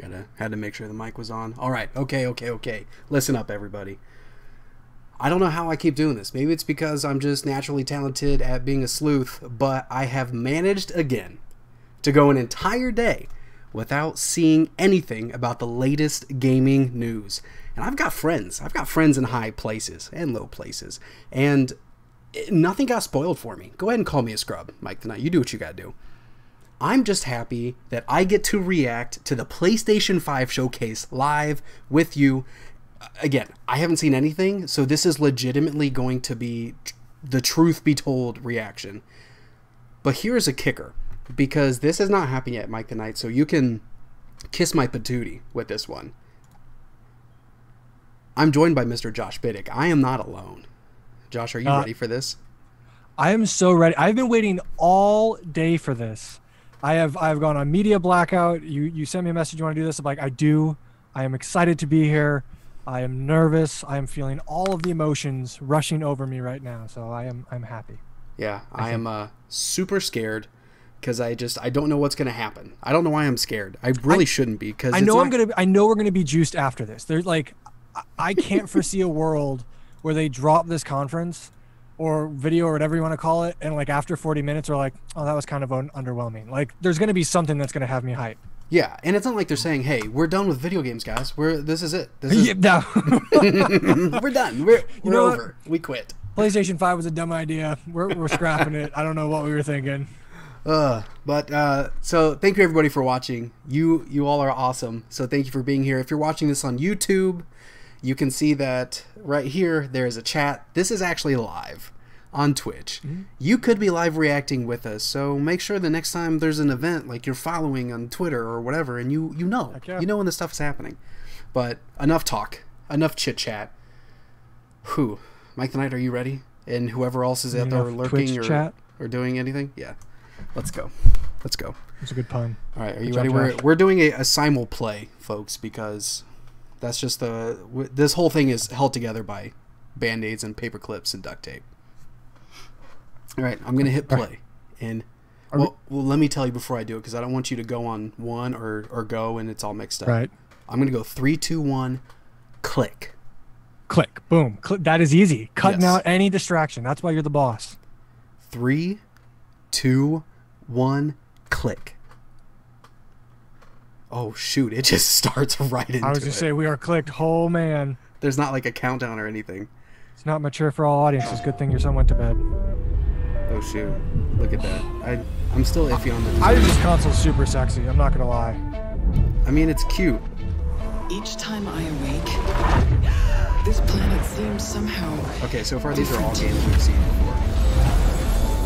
Gotta had to make sure the mic was on. All right, okay, okay, okay. Listen up, everybody. I don't know how I keep doing this. Maybe it's because I'm just naturally talented at being a sleuth, but I have managed again to go an entire day without seeing anything about the latest gaming news. And I've got friends. I've got friends in high places and low places. And eh, nothing got spoiled for me. Go ahead and call me a scrub, Mike the tonight. You do what you got to do. I'm just happy that I get to react to the PlayStation 5 showcase live with you. Again, I haven't seen anything, so this is legitimately going to be the truth be told reaction. But here's a kicker because this has not happened yet, Mike the Knight, so you can kiss my patootie with this one. I'm joined by Mr. Josh Biddick. I am not alone. Josh, are you uh, ready for this? I am so ready. I've been waiting all day for this. I have I've gone on media blackout. You you sent me a message. You want to do this? I'm like I do. I am excited to be here. I am nervous. I am feeling all of the emotions rushing over me right now. So I am I'm happy. Yeah, I, I am uh, super scared because I just I don't know what's gonna happen. I don't know why I'm scared. I really I, shouldn't be because I know not... I'm gonna I know we're gonna be juiced after this. There's like I can't foresee a world where they drop this conference or video or whatever you want to call it, and like after 40 minutes, are like, oh, that was kind of un- underwhelming. Like, there's going to be something that's going to have me hype. Yeah, and it's not like they're saying, "Hey, we're done with video games, guys. We're this is it. This is yeah, no. we're done. We're we're you over. What? We quit." PlayStation Five was a dumb idea. We're we're scrapping it. I don't know what we were thinking. Uh, but uh, so thank you everybody for watching. You you all are awesome. So thank you for being here. If you're watching this on YouTube, you can see that right here there is a chat. This is actually live on Twitch. Mm-hmm. You could be live reacting with us, so make sure the next time there's an event, like you're following on Twitter or whatever, and you you know yeah. you know when the stuff is happening. But enough talk, enough chit chat. Who, Mike the Knight, are you ready? And whoever else is out there lurking or chat? or doing anything, yeah. Let's go. Let's go. It's a good pun. All right, are you good ready? We're, we're doing a, a simul play, folks, because that's just the this whole thing is held together by band aids and paper clips and duct tape. All right, I'm gonna hit play, right. and well, we... well, let me tell you before I do it because I don't want you to go on one or or go and it's all mixed up. Right. I'm gonna go three, two, one, click. Click. Boom. Click. That is easy. Cutting yes. out any distraction. That's why you're the boss. Three, two, one, click. Oh shoot! It just starts right into. I was gonna say we are clicked. Oh man. There's not like a countdown or anything. It's not mature for all audiences. Good thing your son went to bed. Oh shoot! Look at that. I I'm still iffy on the. I think this console's super sexy. I'm not gonna lie. I mean, it's cute. Each time I awake, this planet seems somehow. Okay, so far these are all games we've seen before.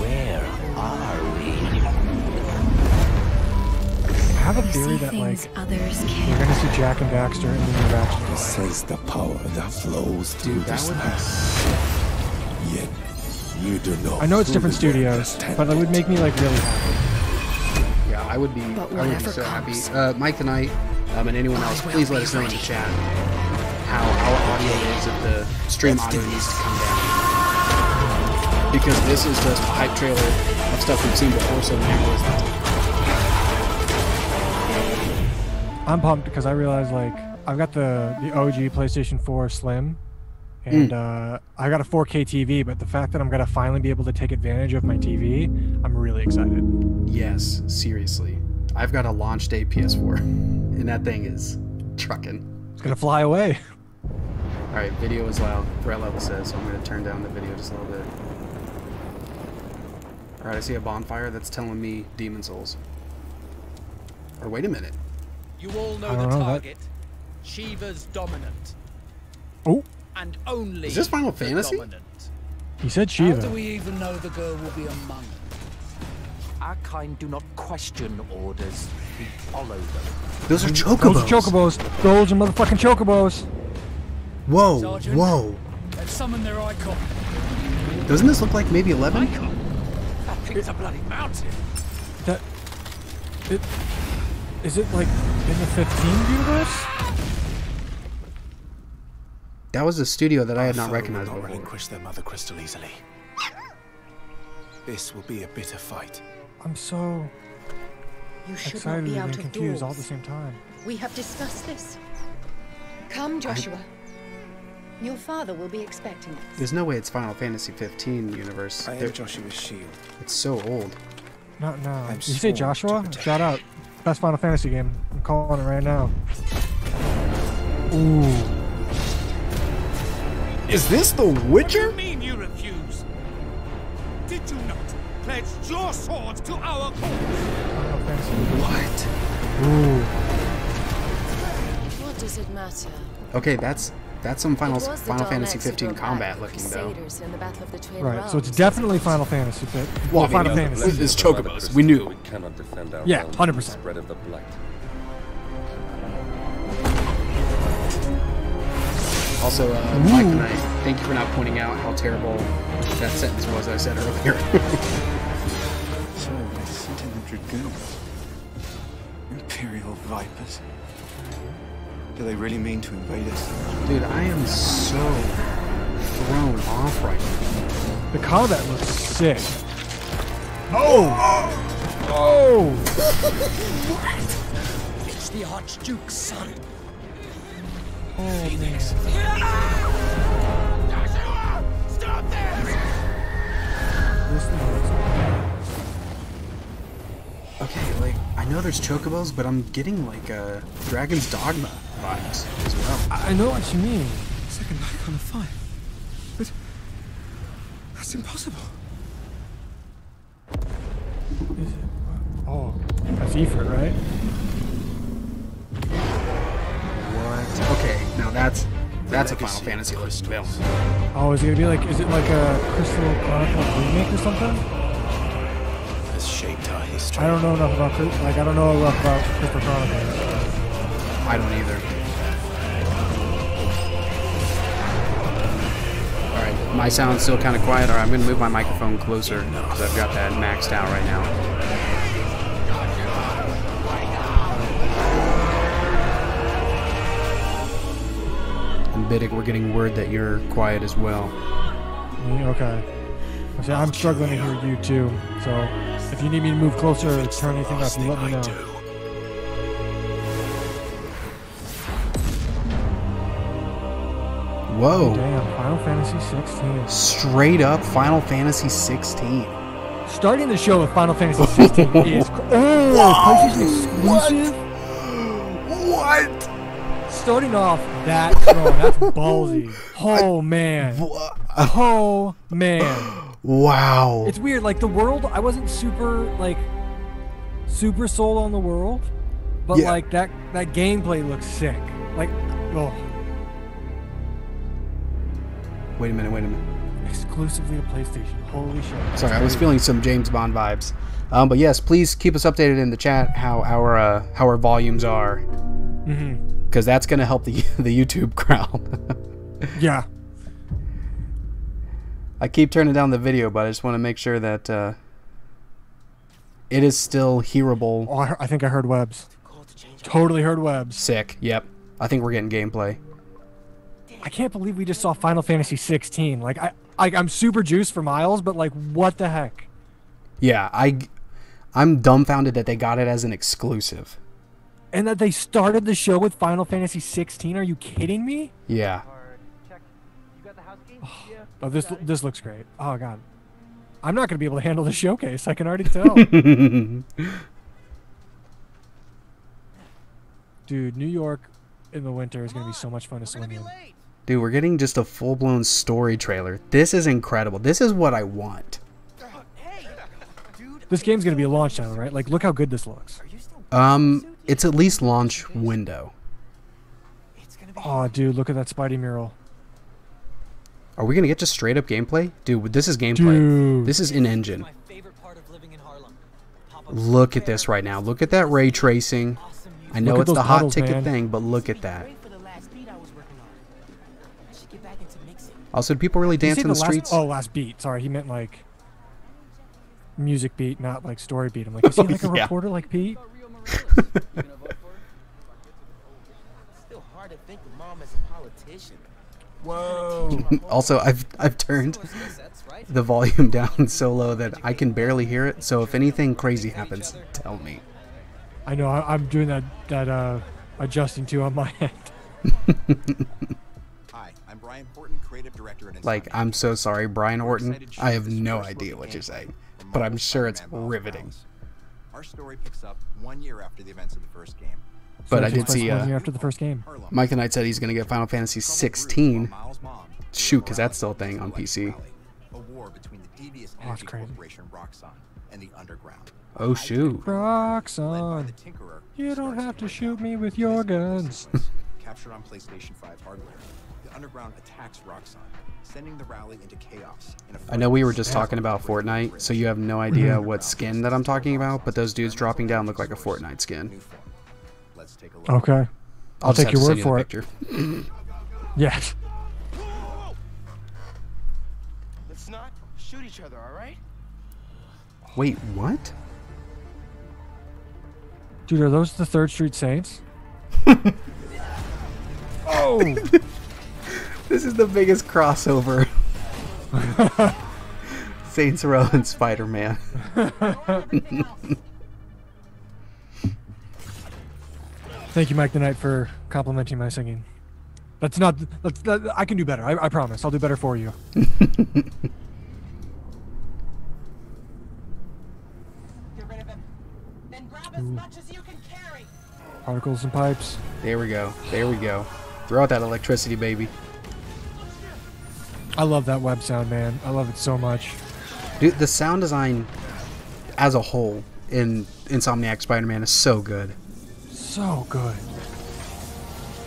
Where are we? Have a theory that like we're gonna see Jak and Daxter in the new Ratchet. This is the power that flows through Dude, this mess. Yet you do not. I know it's different studios, but it would make me like really happy. Yeah, I would be. I would be so happy. Uh, Mike and I, um, and anyone else, please let us know in the chat how our audio is if the stream audio needs to come down. Because this is just a hype trailer of stuff we've seen before, so now is I'm pumped because I realized like I've got the the OG PlayStation 4 Slim and mm. uh, I got a 4K TV, but the fact that I'm gonna finally be able to take advantage of my TV, I'm really excited. Yes, seriously. I've got a launch day PS4, and that thing is trucking. It's gonna fly away. All right, video is loud. Threat level says, so I'm gonna turn down the video just a little bit. All right, I see a bonfire that's telling me Demon Souls. Or wait a minute. You all know the know target. That. Shiva's dominant. Oh and only Is this Final Fantasy? Dominant. He said Shiva. How do we even know the girl will be among us? Our kind do not question orders. We follow them. Those are chocobos. Those are chocobos. Those are motherfucking chocobos. Whoa, Sergeant, whoa. Let's summon their icon. Doesn't this look like maybe 11? Icon? That thing's a bloody mountain. That... It... Is it like in the 15 universe? That was a studio that I had not recognized already. relinquish their mother crystal easily. This will be a bitter fight. I'm so. You should excited not be and out of confused all at the same time. We have discussed this. Come, Joshua. Your father will be expecting us. There's no way it's Final Fantasy 15 universe. I They're- am Joshua's shield. It's so old. Not now. I'm Did you say Joshua? protect Shout out. Best Final Fantasy game. I'm calling it right now. Ooh. Is this The Witcher? mean you refuse? Did you not pledge your sword to our cause? Final Fantasy. What? Ooh. What does it matter? Okay, that's that's some Final It was the Final Fantasy Daleks 15 combat looking though. Crusaders in the Battle of the Twin Right. So it's definitely Final Fantasy. Fit. Well, I mean, Final yeah, Fantasy. It's chocobos. We knew. We cannot defend our Yeah, realm from the 100%. Spread of the blight. Also, uh, Mike and I, thank you for not pointing out how terrible that sentence was I said earlier. So they sent in the dragoons. Imperial vipers. Do they really mean to invade us? Dude, I am so thrown off right now. The combat looks sick. Oh! Oh! what? It's the Archduke's son. Oh, man. Stop this! This Okay, like I know there's chocobos, but I'm getting like a Dragon's Dogma vibes as well. I know what you mean. Second life on the fire. But that's impossible. Is it? Oh, that's Ifrit, right? What? Okay, now that's that's a Final legacy Fantasy list looking. Oh, is it gonna be like? Is it like a Crystal Chronicles remake or something? Has shaped our history. I don't know enough about Cry- like I don't know enough about Crystal Chronicles. I don't either. My sound's still kind of quiet. I'm gonna move my microphone closer because I've got that maxed out right now. Biddick, we're getting word that you're quiet as well. Okay. I'm struggling to hear you too. So if you need me to move closer or turn anything up, you let me know. Whoa. Damn, Final Fantasy 16. Straight up Final Fantasy 16. Starting the show with Final Fantasy 16 is oh, PlayStation exclusive. What? Starting off that strong, that's ballsy. Oh man, oh man. Wow. It's weird. Like the world, I wasn't super like super sold on the world, but Yeah. like that that gameplay looks sick. Like oh, Wait a minute, wait a minute. exclusively a PlayStation. Holy shit. Sorry, I was feeling some James Bond vibes. Um, but yes, please keep us updated in the chat how our uh, how our volumes are, because that's gonna help the the YouTube crowd. Yeah. I keep turning down the video, but I just want to make sure that uh, it is still hearable. Oh, I, heard- I think I heard webs. Totally heard webs. Sick. Yep. I think we're getting gameplay. I can't believe we just saw Final Fantasy 16. Like I, I I'm super juiced for Miles, but like what the heck? Yeah, I I'm dumbfounded that they got it as an exclusive. And that they started the show with Final Fantasy 16. Are you kidding me? Yeah. Oh, this this looks great. Oh god, I'm not gonna be able to handle the showcase. I can already tell. Dude, New York in the winter is gonna be so much fun to swim in. Dude, we're getting just a full blown story trailer. This is incredible. This is what I want. This game's gonna be a launch title, right? Like, look how good this looks. Um, it's at least launch window. Oh, dude, look at that Spidey mural. Are we gonna get just straight up gameplay? Dude, this is gameplay. Dude. This is in engine. Look at this right now. Look at that ray tracing. I know it's the hot puddles, ticket man. thing, but look at that. Also, do people really Did dance in the, last- streets? Oh, last beat. Sorry, he meant like music beat, not like story beat. I'm like, is he Oh, like a yeah. reporter like Pete? Still hard to think of mom as a politician. Whoa. also, I've I've turned the volume down so low that I can barely hear it. So if anything crazy happens, tell me. I know. I, I'm doing that. That uh, adjusting too on my end. Hi, I'm Brian Horton, creative director at Like, I'm so sorry, Brian Horton. I have no idea what you're saying, but I'm sure it's riveting. Our story picks up one year after the events of the first game. But So I did takes place see one uh, year after the first game. Mike and I said he's gonna get Final Fantasy Trouble 16. brews while Miles' mom, Shoot, 'cause Laura that's still a thing on PC. A war between the devious Oh, it's crazy. corporation Roxxon and the underground. Oh shoot. Led by Roxxon, the Tinkerer, you don't have to shoot me with your guns. Captured on PlayStation 5 hardware, the underground attacks Roxxon, sending the rally into chaos. in a I know we were just talking about Fortnite, so you have no Mm-hmm. idea what skin that I'm talking about, but those dudes dropping down look like a Fortnite skin. new form. Let's take a look. Okay. I'll just take your word you for it. Yes. Let's not shoot each other, all right? Wait, what? Dude, are those the Third Street Saints? oh! This is the biggest crossover. Saints Row and Spider-Man. Thank you, Mike the Knight, for complimenting my singing. That's not. That's, that, I can do better. I, I promise. I'll do better for you. Get rid of him. Then grab as much as you can carry. Particles and pipes. There we go. There we go. Throw out that electricity, baby. I love that web sound, man. I love it so much. Dude, the sound design as a whole in Insomniac Spider-Man is so good. So good.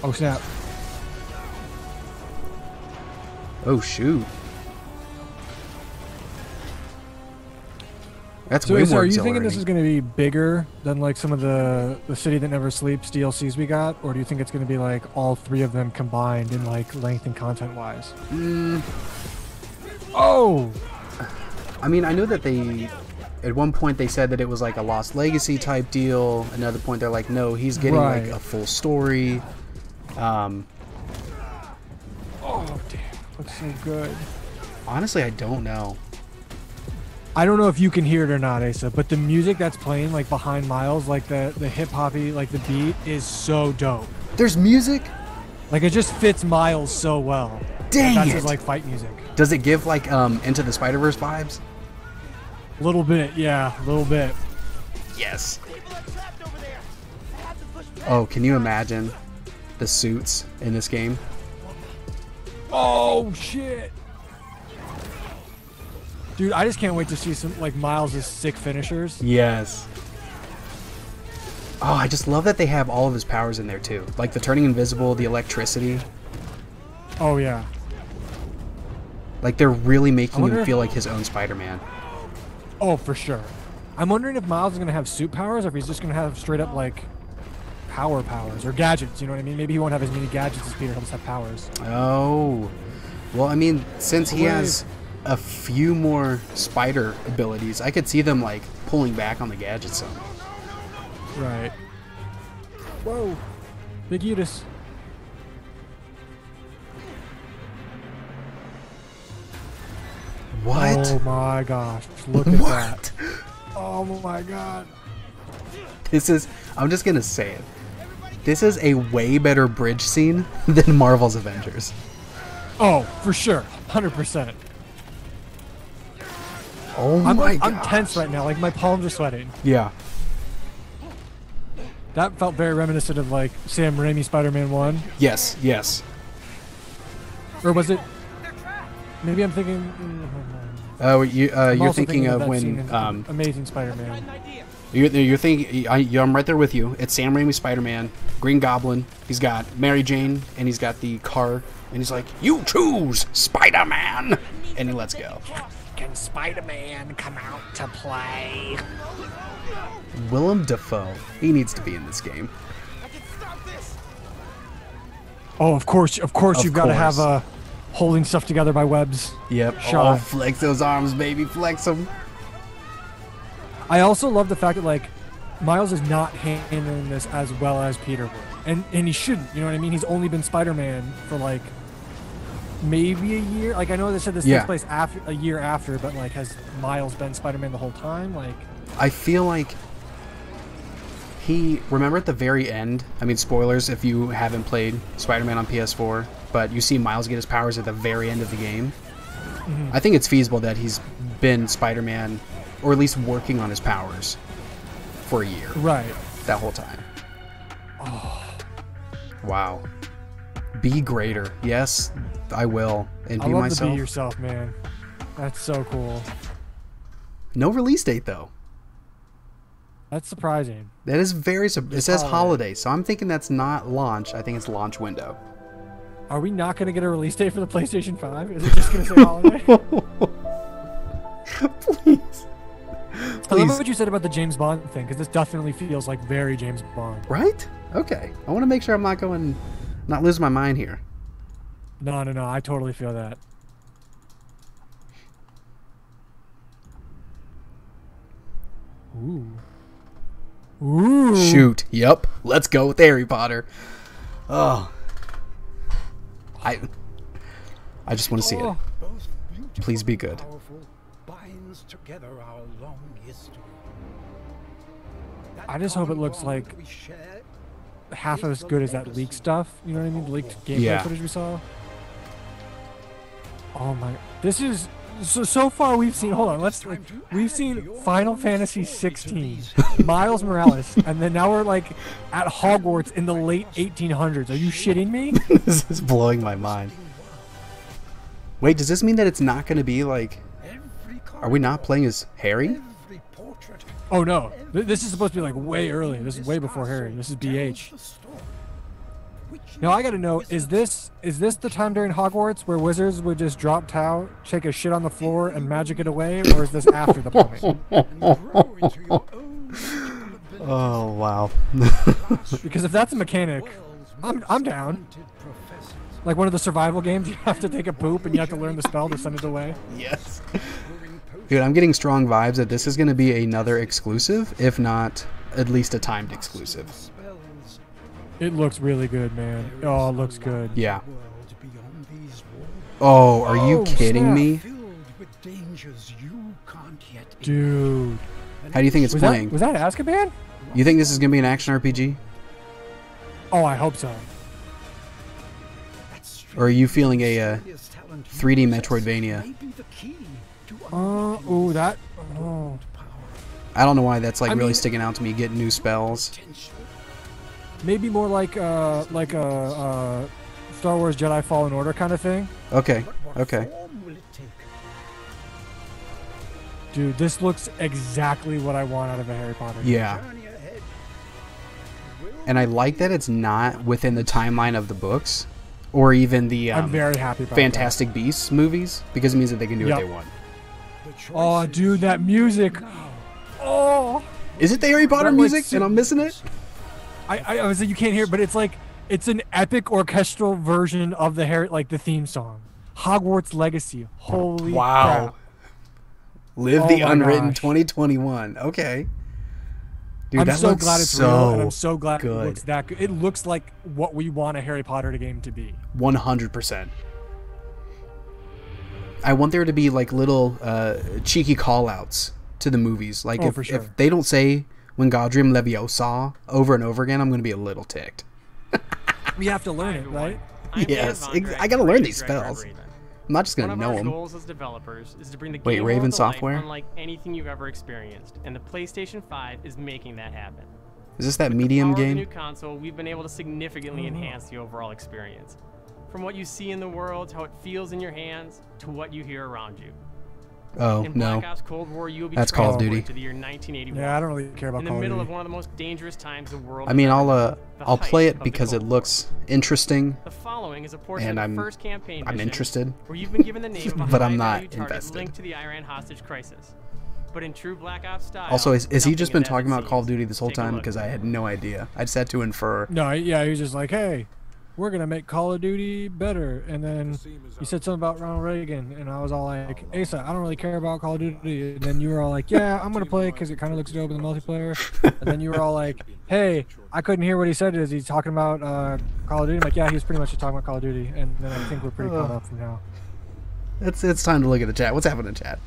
Oh snap! Oh shoot. That's So, way more are you thinking this is going to be bigger than like some of the the City That Never Sleeps DLCs we got, or do you think it's going to be like all three of them combined in like length and content wise? Mm, Oh, I mean, I know that they at one point they said that it was like a Lost Legacy type deal. Another point they're like, no, he's getting Right. like a full story. Um, oh, damn, looks so good. honestly, I don't know. I don't know if you can hear it or not, Asa, but the music that's playing like behind Miles, like the the hip hoppy, like the beat, is so dope. There's music. Like it just fits Miles so well. Dang that's it! his like fight music. Does it give like um Into the Spider Verse vibes? A little bit, yeah, a little bit. Yes. Oh, can you imagine the suits in this game? Oh shit. Dude, I just can't wait to see some like Miles' sick finishers. Yes. Oh, I just love that they have all of his powers in there too. Like the turning invisible, the electricity. Oh yeah. Like they're really making him feel like his own Spider-Man. Oh, for sure. I'm wondering if Miles is gonna have suit powers or if he's just gonna have straight up like power powers or gadgets. You know what I mean? Maybe he won't have as many gadgets as Peter. He'll just have powers. Oh. Well, I mean, since he has a few more spider abilities, I could see them like pulling back on the gadgets some. Right. Whoa. Big Udis. What? Oh my gosh. Look at that. Oh my god. This is I'm just going to say it. This is a way better bridge scene than Marvel's Avengers. Oh, for sure. 100%. Oh I'm, my I'm tense right now. Like my palms are sweating. Yeah. That felt very reminiscent of like Sam Raimi Spider-Man 1. Yes, yes. Or was it? Maybe I'm thinking. mm, Oh, you uh, you're also thinking of scene when um Amazing Spider-Man. You're, you're thinking. I, I'm right there with you. It's Sam Raimi Spider-Man, Green Goblin. He's got Mary Jane, and he's got the car, and he's like, "You choose Spider-Man," and he lets go. Can Spider-Man come out to play? Willem Dafoe. He needs to be in this game. Oh, of course, of course, Of you've got to have a uh, holding stuff together by webs. Yep. Shot. Oh, flex those arms, baby. Flex them. I also love the fact that like Miles is not handling this as well as Peter would, and and he shouldn't. You know what I mean? He's only been Spider-Man for like maybe a year. Like I know they said this Yeah. takes place after a year after, but like has Miles been Spider-Man the whole time? Like I feel like he remember at the very end. I mean, spoilers if you haven't played Spider-Man on PS4, but you see Miles get his powers at the very end of the game. Mm-hmm. I think it's feasible that he's been Spider-Man, or at least working on his powers, for a year. Right. That whole time. Oh. Wow. Be greater. Yes, I will. And I be love myself. to be yourself, man. That's so cool. No release date though. That's surprising. That is very. Sub- it says holiday. holiday, so I'm thinking that's not launch. I think it's launch window. Are we not going to get a release date for the PlayStation 5? Is it just going to say holiday? Please. I love Please. what you said about the James Bond thing because this definitely feels like very James Bond. Right? Okay. I want to make sure I'm not going, not losing my mind here. No, no, no. I totally feel that. Ooh. Ooh. Shoot. Yep. Let's go with Harry Potter. Oh. I. I just want to see it. Please be good. binds together our long history. I just hope it looks like half as good as that leaked stuff. You know what I mean? Leaked gameplay Yeah. footage we saw. Oh my! This is so so far we've seen. Hold on, let's. Like, we've seen Final Fantasy 16, Miles Morales, and then now we're like at Hogwarts in the late 1800s. Are you shitting me? this is blowing my mind. Wait, does this mean that it's not going to be like. Are we not playing as Harry? Oh no! This is supposed to be like way early. This is way before Harry. This is BH. Now I gotta know: is this is this the time during Hogwarts where wizards would just drop Tau, take a shit on the floor, and magic it away, or is this after the point? Oh, wow. because if that's a mechanic, I'm I'm down. Like one of the survival games, you have to take a poop and you have to learn the spell to send it away. Yes. Dude, I'm getting strong vibes that this is going to be another exclusive, if not at least a timed exclusive. It looks really good, man. Oh, it looks good. Yeah. Oh, are you Oh, kidding snap. me? Dude. How do you think it's was playing? That, was that Azkaban? You think this is going to be an action RPG? Oh, I hope so. Or are you feeling a uh, 3D Metroidvania? Uh, ooh, that. Oh. I don't know why that's like I really mean- sticking out to me. Getting new spells. Maybe more like uh like a uh, Star Wars Jedi Fallen Order kind of thing. Okay. Okay. Dude, this looks exactly what I want out of a Harry Potter. Yeah. And I like that it's not within the timeline of the books, or even the um, I'm very happy Fantastic Beasts movies, because it means that they can do Yep. what they want. Oh, dude, that music. Oh. Is it the Harry Potter That, like, music, su- and I'm missing it? I, I, I was like, you can't hear it, but it's like it's an epic orchestral version of the Harry, like the theme song, Hogwarts Legacy. Holy Wow. crap! Live Oh the Unwritten gosh. 2021. Okay. Dude, I'm that so looks glad it's so real, and I'm so glad good. it looks that good. It looks like what we want a Harry Potter game to be. 100%. I want there to be like little uh, cheeky call outs to the movies. Like Oh, if, sure. if they don't say Wingardium Leviosa over and over again, I'm going to be a little ticked. We have to learn it, right? I'm yes, Dan Von ex- Greg, I got to learn these spells. I'm not just going One to of know our them. goals as developers is to bring the Wait, game Raven world to life Software? unlike anything you've ever experienced, and the PlayStation 5 is making that happen. Is this that With the medium power of the game? new console, we've been able to significantly oh, enhance the overall experience. From what you see in the world, how it feels in your hands, to what you hear around you. Oh, in no. Black Ops Cold War, you'll be That's Call of Duty. to the year 1981. Yeah, I don't really care about In the Call of middle Duty. of one of the most dangerous times the world. I mean, I'll uh, I'll play it because it looks interesting, The following is a portion and of I'm the first campaign I'm mission interested, where you've been given the name of a but I'm not invested. linked to the Iran hostage crisis. But in true Black Ops style. Also, is, is he just been talking about Call of. Duty this whole time? Because I had no idea. I just had to infer. No, yeah, he was just like, hey, we're gonna make Call of Duty better, and then he said something about Ronald Reagan, and I was all like, Asa, I don't really care about Call of Duty, and then you were all like, yeah, I'm gonna play it because it kind of looks dope in the multiplayer, and then you were all like, hey, I couldn't hear what he said. Is he talking about uh, Call of Duty? I'm like, yeah, he's pretty much just talking about Call of Duty, and then I think we're pretty caught up from now. It's it's time to look at the chat. What's happening in chat?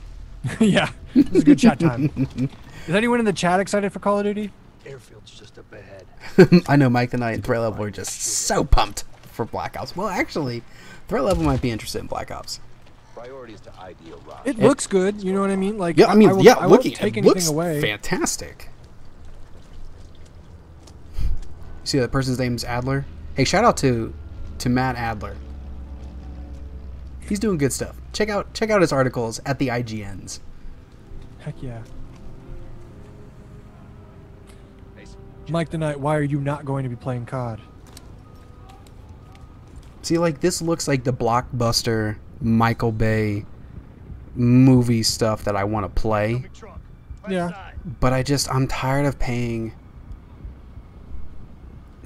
yeah, this is good chat time. Is anyone in the chat excited for Call of Duty? Airfield's just up ahead. I know Mike and I and Threat Level are just so pumped for Black Ops. Well, actually, Threat Level might be interested in Black Ops. Priority is to ID a rock. It looks good. You know what I mean? Like Yeah, I mean, will, yeah, I looking, take it looks away. fantastic. You see that person's name's Adler? Hey, shout out to to Matt Adler. He's doing good stuff. Check out check out his articles at the IGNs. Heck yeah. Mike the Knight, why are you not going to be playing COD? See, like this looks like the blockbuster Michael Bay movie stuff that I want to play. Yeah. But I just I'm tired of paying.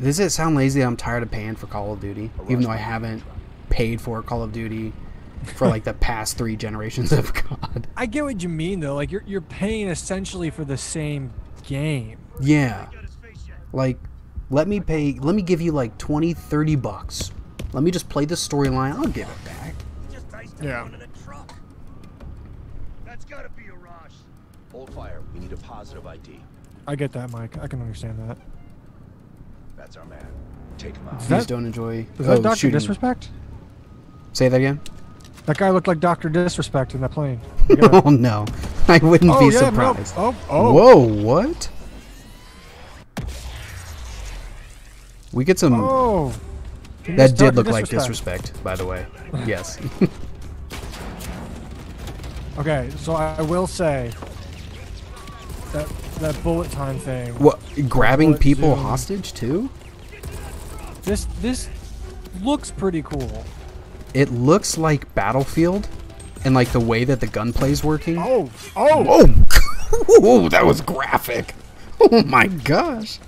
Does it sound lazy? that I'm tired of paying for Call of Duty, even though I haven't paid for Call of Duty for like the past three generations of COD. I get what you mean though. Like you're you're paying essentially for the same game. Yeah. Like, let me pay. Let me give you like 20, 30 bucks. Let me just play the storyline. I'll give it back. Yeah. That's gotta be a rush. Hold fire. We need a positive ID. I get that, Mike. I can understand that. That's our man. Take him out. Is Please that- don't enjoy. Is that oh, Doctor shooting. Disrespect? Say that again. That guy looked like Doctor Disrespect in that plane. I get it. oh no, I wouldn't Oh, be yeah, no. surprised. Oh, oh. Whoa, what? We get some. Oh. That did look like Disrespect. disrespect, by the way. Yes. Okay, so I will say that that bullet time thing. what? Grabbing people zoom, hostage too? This this looks pretty cool. It looks like Battlefield, and like the way that the gunplay is working. Oh, oh, Oh! Whoa, that was graphic. Oh my gosh.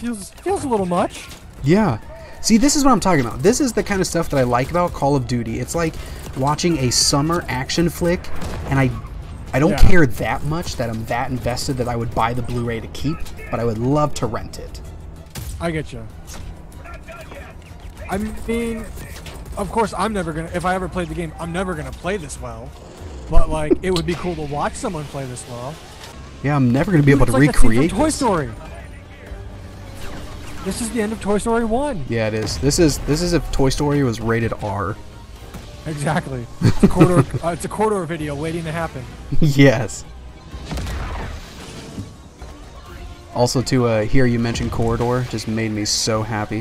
Feels feels a little much. Yeah. See, this is what I'm talking about. This is the kind of stuff that I like about Call of Duty. It's like watching a summer action flick, and I, I don't Yeah. care that much that I'm that invested that I would buy the Blu-ray to keep, but I would love to rent it. I get you. I mean, of course, I'm never gonna. If I ever played the game, I'm never gonna play this well. But like, it would be cool to watch someone play this well. Yeah, I'm never gonna be able It's to like that scene from recreate. Toy. Story. This is the end of Toy Story One. Yeah, it is. This is this is if Toy Story was rated R. Exactly. It's a corridor. uh, it's a corridor video waiting to happen. yes. Also, to uh, hear you mention Corridor just made me so happy.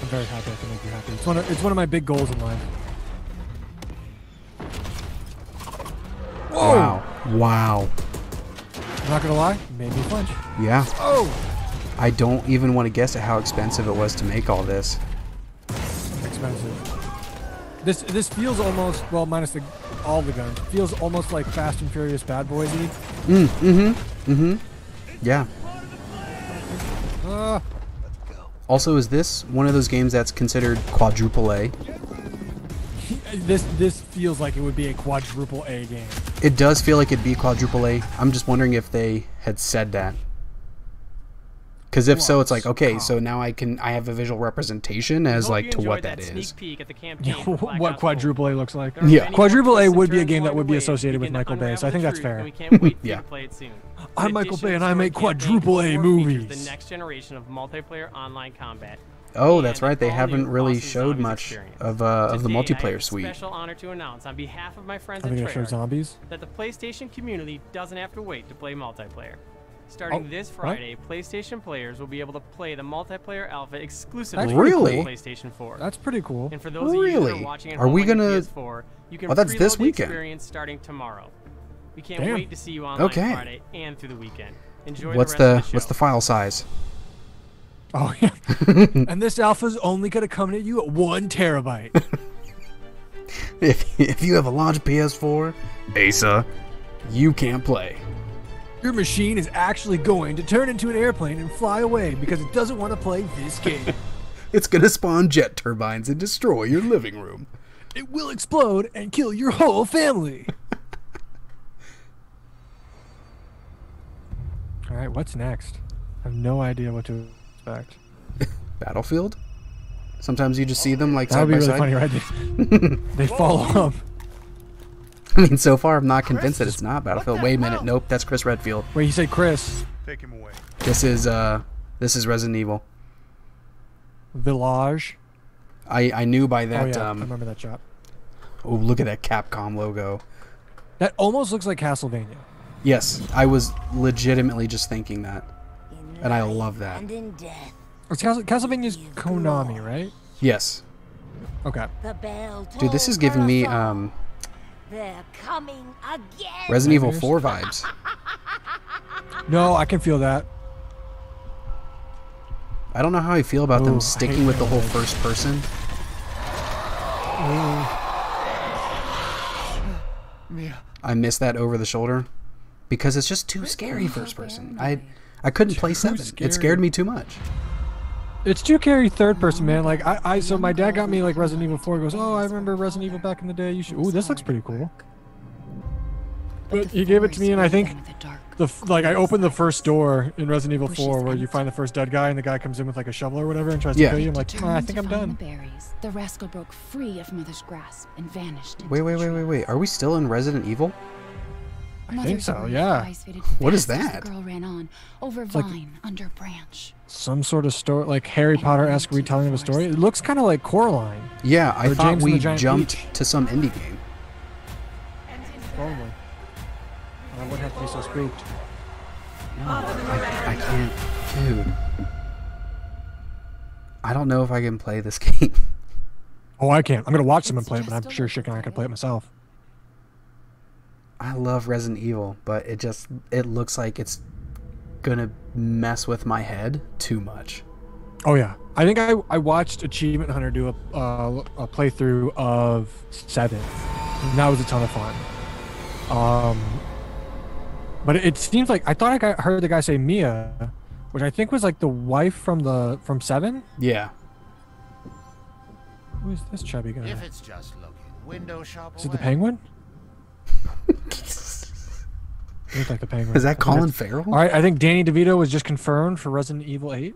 I'm very happy I can make you happy. It's one of, it's one of my big goals in life. Whoa! Wow. Wow. I'm not gonna lie, made me flinch. Yeah. Oh! I don't even want to guess at how expensive it was to make all this. Expensive. This this feels almost well minus the all the guns. Feels almost like Fast and Furious Bad Boysy. Mm, mm-hmm. Mm-hmm. Yeah. Uh, Also, is this one of those games that's considered quadruple A? this this feels like it would be a quadruple A game. It does feel like it'd be quadruple A. I'm just wondering if they had said that. Because if so, it's like okay, so now I can I have a visual representation as like to what that that sneak is. peek at the campaign for what quadruple A looks like. Yeah. Quadruple A would be a game that would be way as we associated with Michael Bay, so I think that's fair. and We can't wait for you Yeah. to play it soon. I'm Michael Bay and I make quadruple A movies. The next generation of multiplayer online combat. Oh, that's right. They haven't really awesome showed much experience. of uh, of the Today, I have multiplayer a suite. Special honor to announce on behalf of my friends Are at they gonna show Treyarch zombies? that the PlayStation community doesn't have to wait to play multiplayer. Starting Oh, this what? Friday, PlayStation players will be able to play the multiplayer alpha exclusively That's on Really? PlayStation 4. That's pretty cool. And for those of you that Really? are watching at Are we home on your gonna- PS4, you can Oh, that's this weekend. experience starting tomorrow. We can't Damn. wait to see you online Okay. Friday and through the weekend. Enjoy What's the the rest of the what's show. the file size? Oh yeah. and this alpha's only gonna come at you at one terabyte. If if you have a launch PS4, Asa, you can't play. Your machine is actually going to turn into an airplane and fly away because it doesn't want to play this game. It's gonna spawn jet turbines and destroy your living room. it will explode and kill your whole family. All right, what's next? I have no idea what to expect. Battlefield. Sometimes you just see them like That would be by really side. funny, right? They, they follow up. I mean, so far I'm not convinced that it's not Battlefield. Wait a minute, nope, that's Chris Redfield. Wait, you said Chris. Take him away. This is uh, this is Resident Evil. Village. I I knew by that. oh that. yeah, I um, remember that shop. oh, look at that Capcom logo. That almost looks like Castlevania. Yes, I was legitimately just thinking that, and I love that. It's Castle- Castlevania's Konami, right? Yes, Okay. dude, this is giving me um They're coming again. Resident Evil 4 vibes. No, I can feel that. I don't know how I feel about Ooh, them sticking with the whole Melee. first person. Mia. I miss that over the shoulder because it's just too scary first person. I I couldn't play seven. It scared me too much. It's too carry third person, man. Like I, I so my dad got me like Resident Evil 4. He goes, oh, I remember Resident Evil back in the day. You should. Ooh, this looks pretty cool. But he gave it to me, and I think the f- like I opened the first door in Resident Evil 4 where you find the first dead guy, and the guy comes in with like a shovel or whatever and tries Yeah. to kill you. I'm like, "Ah, I think I'm find done. The berries. The rascal broke free of Mother's grasp and vanished. Wait, wait, wait, wait, wait. Are we still in Resident Evil? I think so. Yeah. What is that? Girl ran on over like- vine under branch. Some sort of story, like Harry Potter esque retelling of a story. It looks kind of like Coraline. Yeah, I Or thought James we jumped Peach. to some indie game. Probably. I wouldn't have to be so spooked. No, I, I can't, dude. I don't know if I can play this game. Oh, I can't. I'm gonna watch someone play it, but I'm sure shit and I can play it myself. I love Resident Evil, but it just it looks like it's gonna mess with my head too much. Oh yeah, I think I I watched Achievement Hunter do a uh, a playthrough of Seven, and that was a ton of fun. Um, but it, it seems like I thought I got, heard the guy say Mia, which I think was like the wife from the from Seven. Yeah. Who is this chubby guy? If it's just looking, window shop Is it the penguin? Looks like the penguin. Is that Colin Farrell? All right, I think Danny DeVito was just confirmed for Resident Evil 8.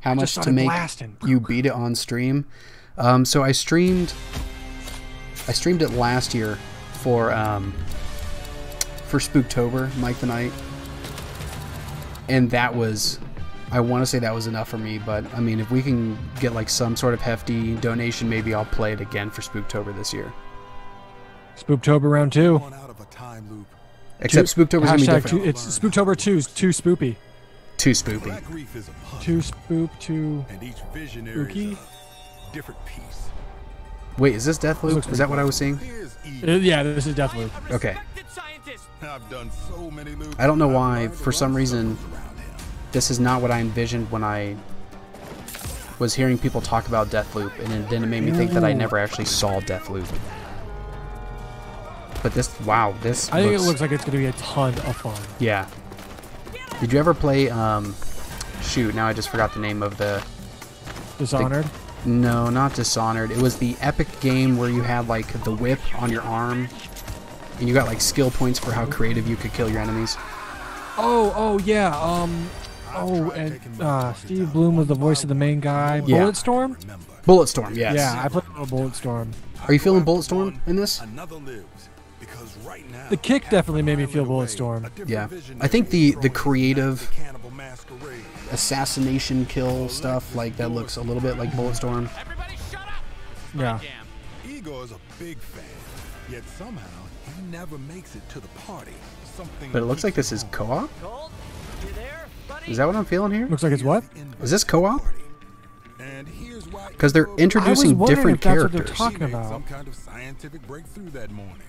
How much to make blasting. you beat it on stream? Um, so I streamed, I streamed it last year for um, for Spooktober, Mike the Knight, and that was, I want to say that was enough for me. But I mean, if we can get like some sort of hefty donation, maybe I'll play it again for Spooktober this year. Spooktober round two. Except Two- Spooktober's gonna be different. Two, it's Spooktober 2's too spoopy. Too spoopy. Too spoop, too And each visionary spooky. different piece. Wait, is this Deathloop? Is that what I was seeing? Uh, yeah, this is Deathloop. Okay. I've done so many loops. I don't know why, for some reason, this is not what I envisioned when I was hearing people talk about Deathloop, and it, then it made me think that I never actually saw Deathloop. But this, wow, this. I think it looks like it's going to be a ton of fun. Yeah. Did you ever play? Um, shoot, now I just forgot the name of the. Dishonored? the- no, not Dishonored. It was the epic game where you had like the whip on your arm, and you got like skill points for how creative you could kill your enemies. Oh, oh, yeah. Um, oh, and uh, Steve Blum was the voice of the main guy. Yeah. Bulletstorm? Bulletstorm, yes. Yeah, I played a little Bulletstorm. Are you feeling Bulletstorm in this? The kick definitely made me feel Bulletstorm. Yeah, I think the the creative assassination kill stuff like that looks a little bit like Bulletstorm. Yeah. Igor is a big fan, yet somehow he never makes it to the party. Something But it looks like this is co-op. Is that what I'm feeling here? Looks like it's what? Is this co-op? Because they're introducing wondering different if that's what they're characters. talking about. Some kind of scientific breakthrough that morning.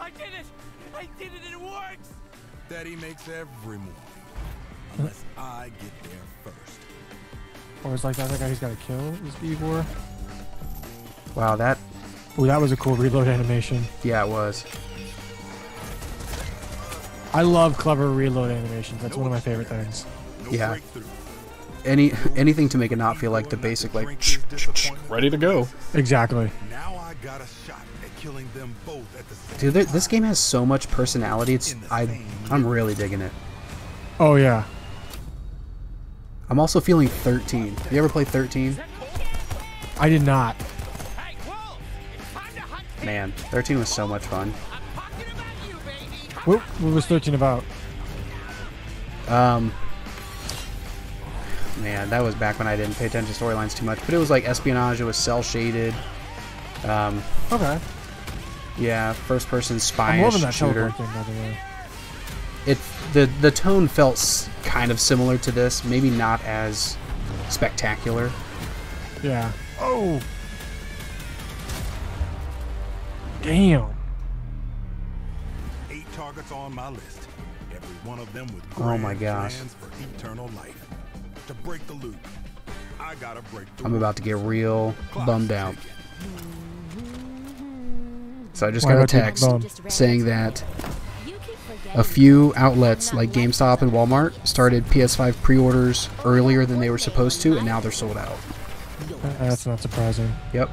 I did it! I did it! It works! That he makes every morning. Unless I get there first. Or it's like the other guy who's got to kill is Igor. Wow, that Oh, that was a cool reload animation. yeah, it was. I love clever reload animations. That's one of my favorite things. Yeah. Any anything to make it not feel like the basic like ready to go. Exactly. Now I got a shot at killing them both at the same Dude, this game has so much personality. It's I I'm really digging it. Oh yeah. I'm also feeling 13. Have you ever played 13? I did not. Man, 13 was so much fun. What, what was 13 about? Um, man, that was back when I didn't pay attention to storylines too much. But it was like espionage. It was cel shaded. Um, Okay. Yeah, first person spy I'm loving that shooter. thing, by the way. It the the tone felt kind of similar to this, maybe not as spectacular. Yeah. Oh. Damn. Eight targets on my list. Every one of them with Oh my gosh. plans for eternal life. To break the loop, I gotta break the I'm about to get real bummed out. So I just Why got a text saying that a few outlets like GameStop and Walmart started PS5 pre-orders earlier than they were supposed to, and now they're sold out. Uh, That's not surprising. Yep.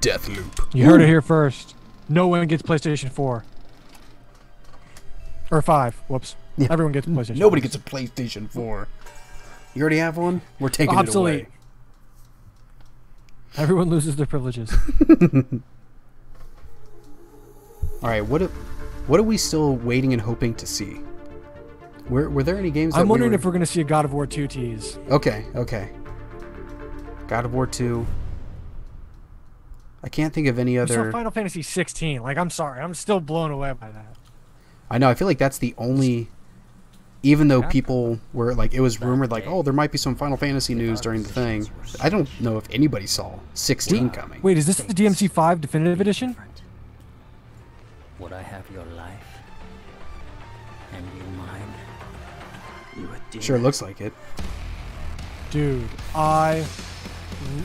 Deathloop. You heard it here first. No one gets PlayStation 4. Or 5. Whoops. Yeah. Everyone gets PlayStation. Nobody gets a PlayStation 4. You already have one? We're taking Obsolete. it away. Everyone loses their privileges. All right, what a- what are we still waiting and hoping to see? Were, were there any games? that I'm we wondering were- if we're going to see a God of War 2 tease. Okay, okay. God of War 2. I can't think of any We saw other. Final Fantasy 16. Like, I'm sorry. I'm still blown away by that. I know. I feel like that's the only. Even though people were like, it was rumored like, oh, there might be some Final Fantasy news during the thing. I don't know if anybody saw 16 coming. Wait, is this the DMC 5 Definitive Edition? Would I have your life? And you mine? You a demon? Sure looks like it. Dude, I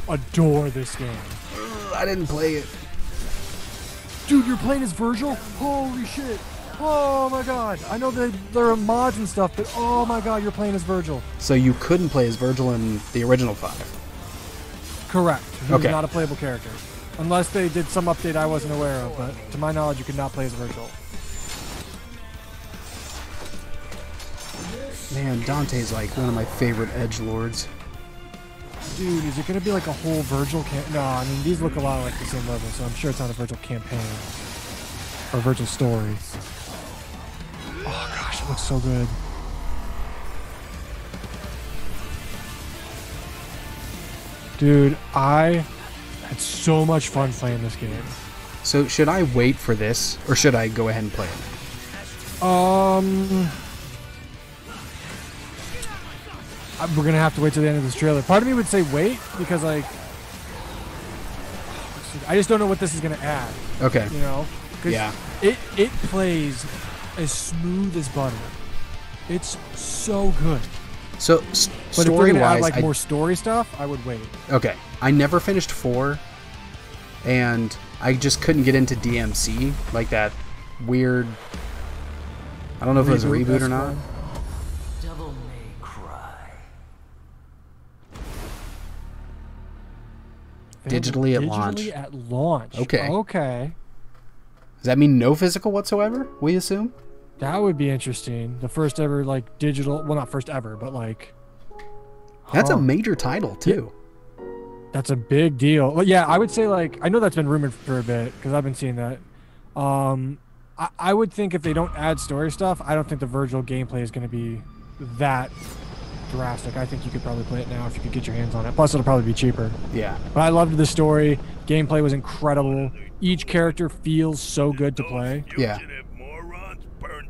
adore this game. I didn't play it. Dude, you're playing as Virgil? Holy shit. Oh my god. I know they, there are mods and stuff, but oh my god, you're playing as Virgil. So you couldn't play as Virgil in the original five. Correct. He was Okay. not a playable character. Unless they did some update I wasn't aware of, but to my knowledge, you could not play as Virgil. Man, Dante's like one of my favorite edge lords. Dude, is it going to be like a whole Virgil camp? No, I mean, these look a lot like the same level, so I'm sure it's not a Virgil campaign. Or Virgil story. Oh gosh, it looks so good. Dude, I had so much fun playing this game. So should I wait for this, or should I go ahead and play it? Um, we're gonna have to wait till the end of this trailer. Part of me would say wait because like, I just don't know what this is gonna add. Okay. You know? Yeah. It it plays as smooth as butter. It's so good. So s- But if we're story gonna add wise, like I, more story stuff, I would wait. okay, I never finished four, and I just couldn't get into DMC like that weird. I don't know if it was a Reboot, reboot or not. fine. Devil may cry. Digitally at Digitally launch. at launch. Okay. Okay. Does that mean no physical whatsoever? We assume. That would be interesting. The first ever like digital, well, not first ever, but like That's a major title too. That's a big deal. Well, yeah, I would say like I know that's been rumored for a bit because I've been seeing that. Um, I, I would think if they don't add story stuff, I don't think the Virgil gameplay is going to be that drastic. I think you could probably play it now if you could get your hands on it. Plus, it'll probably be cheaper. Yeah. But I loved the story. Gameplay was incredible. Each character feels so good to play. Yeah.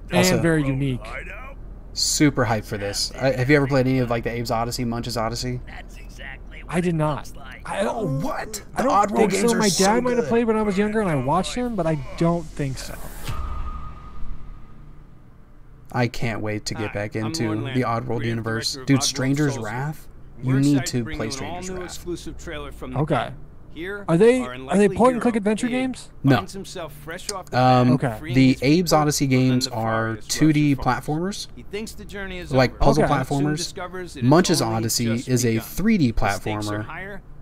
And Also- very unique. Super hyped for this. I, have you ever played any of like the Abe's Odyssey, Munch's Odyssey? I did not. I don't, what? I don't Oddworld think games so. are My so dad might have played when I was younger and I watched him, but I don't think so. I can't wait to get back into the Lamb, Oddworld universe. Dude, Oddworld Stranger's Soulstorm. Wrath? We're You need to play Stranger's Wrath. exclusive trailer from the Okay. Here, Are they our are they point and click adventure Abe, games? No. finds fresh off the Um, bat, freeing the Abe's Odyssey games are 2D Russian platformers, He thinks the journey is like over. puzzle Okay. Platformers. discovers it is Munch's Odyssey is a 3D The stakes are platformer,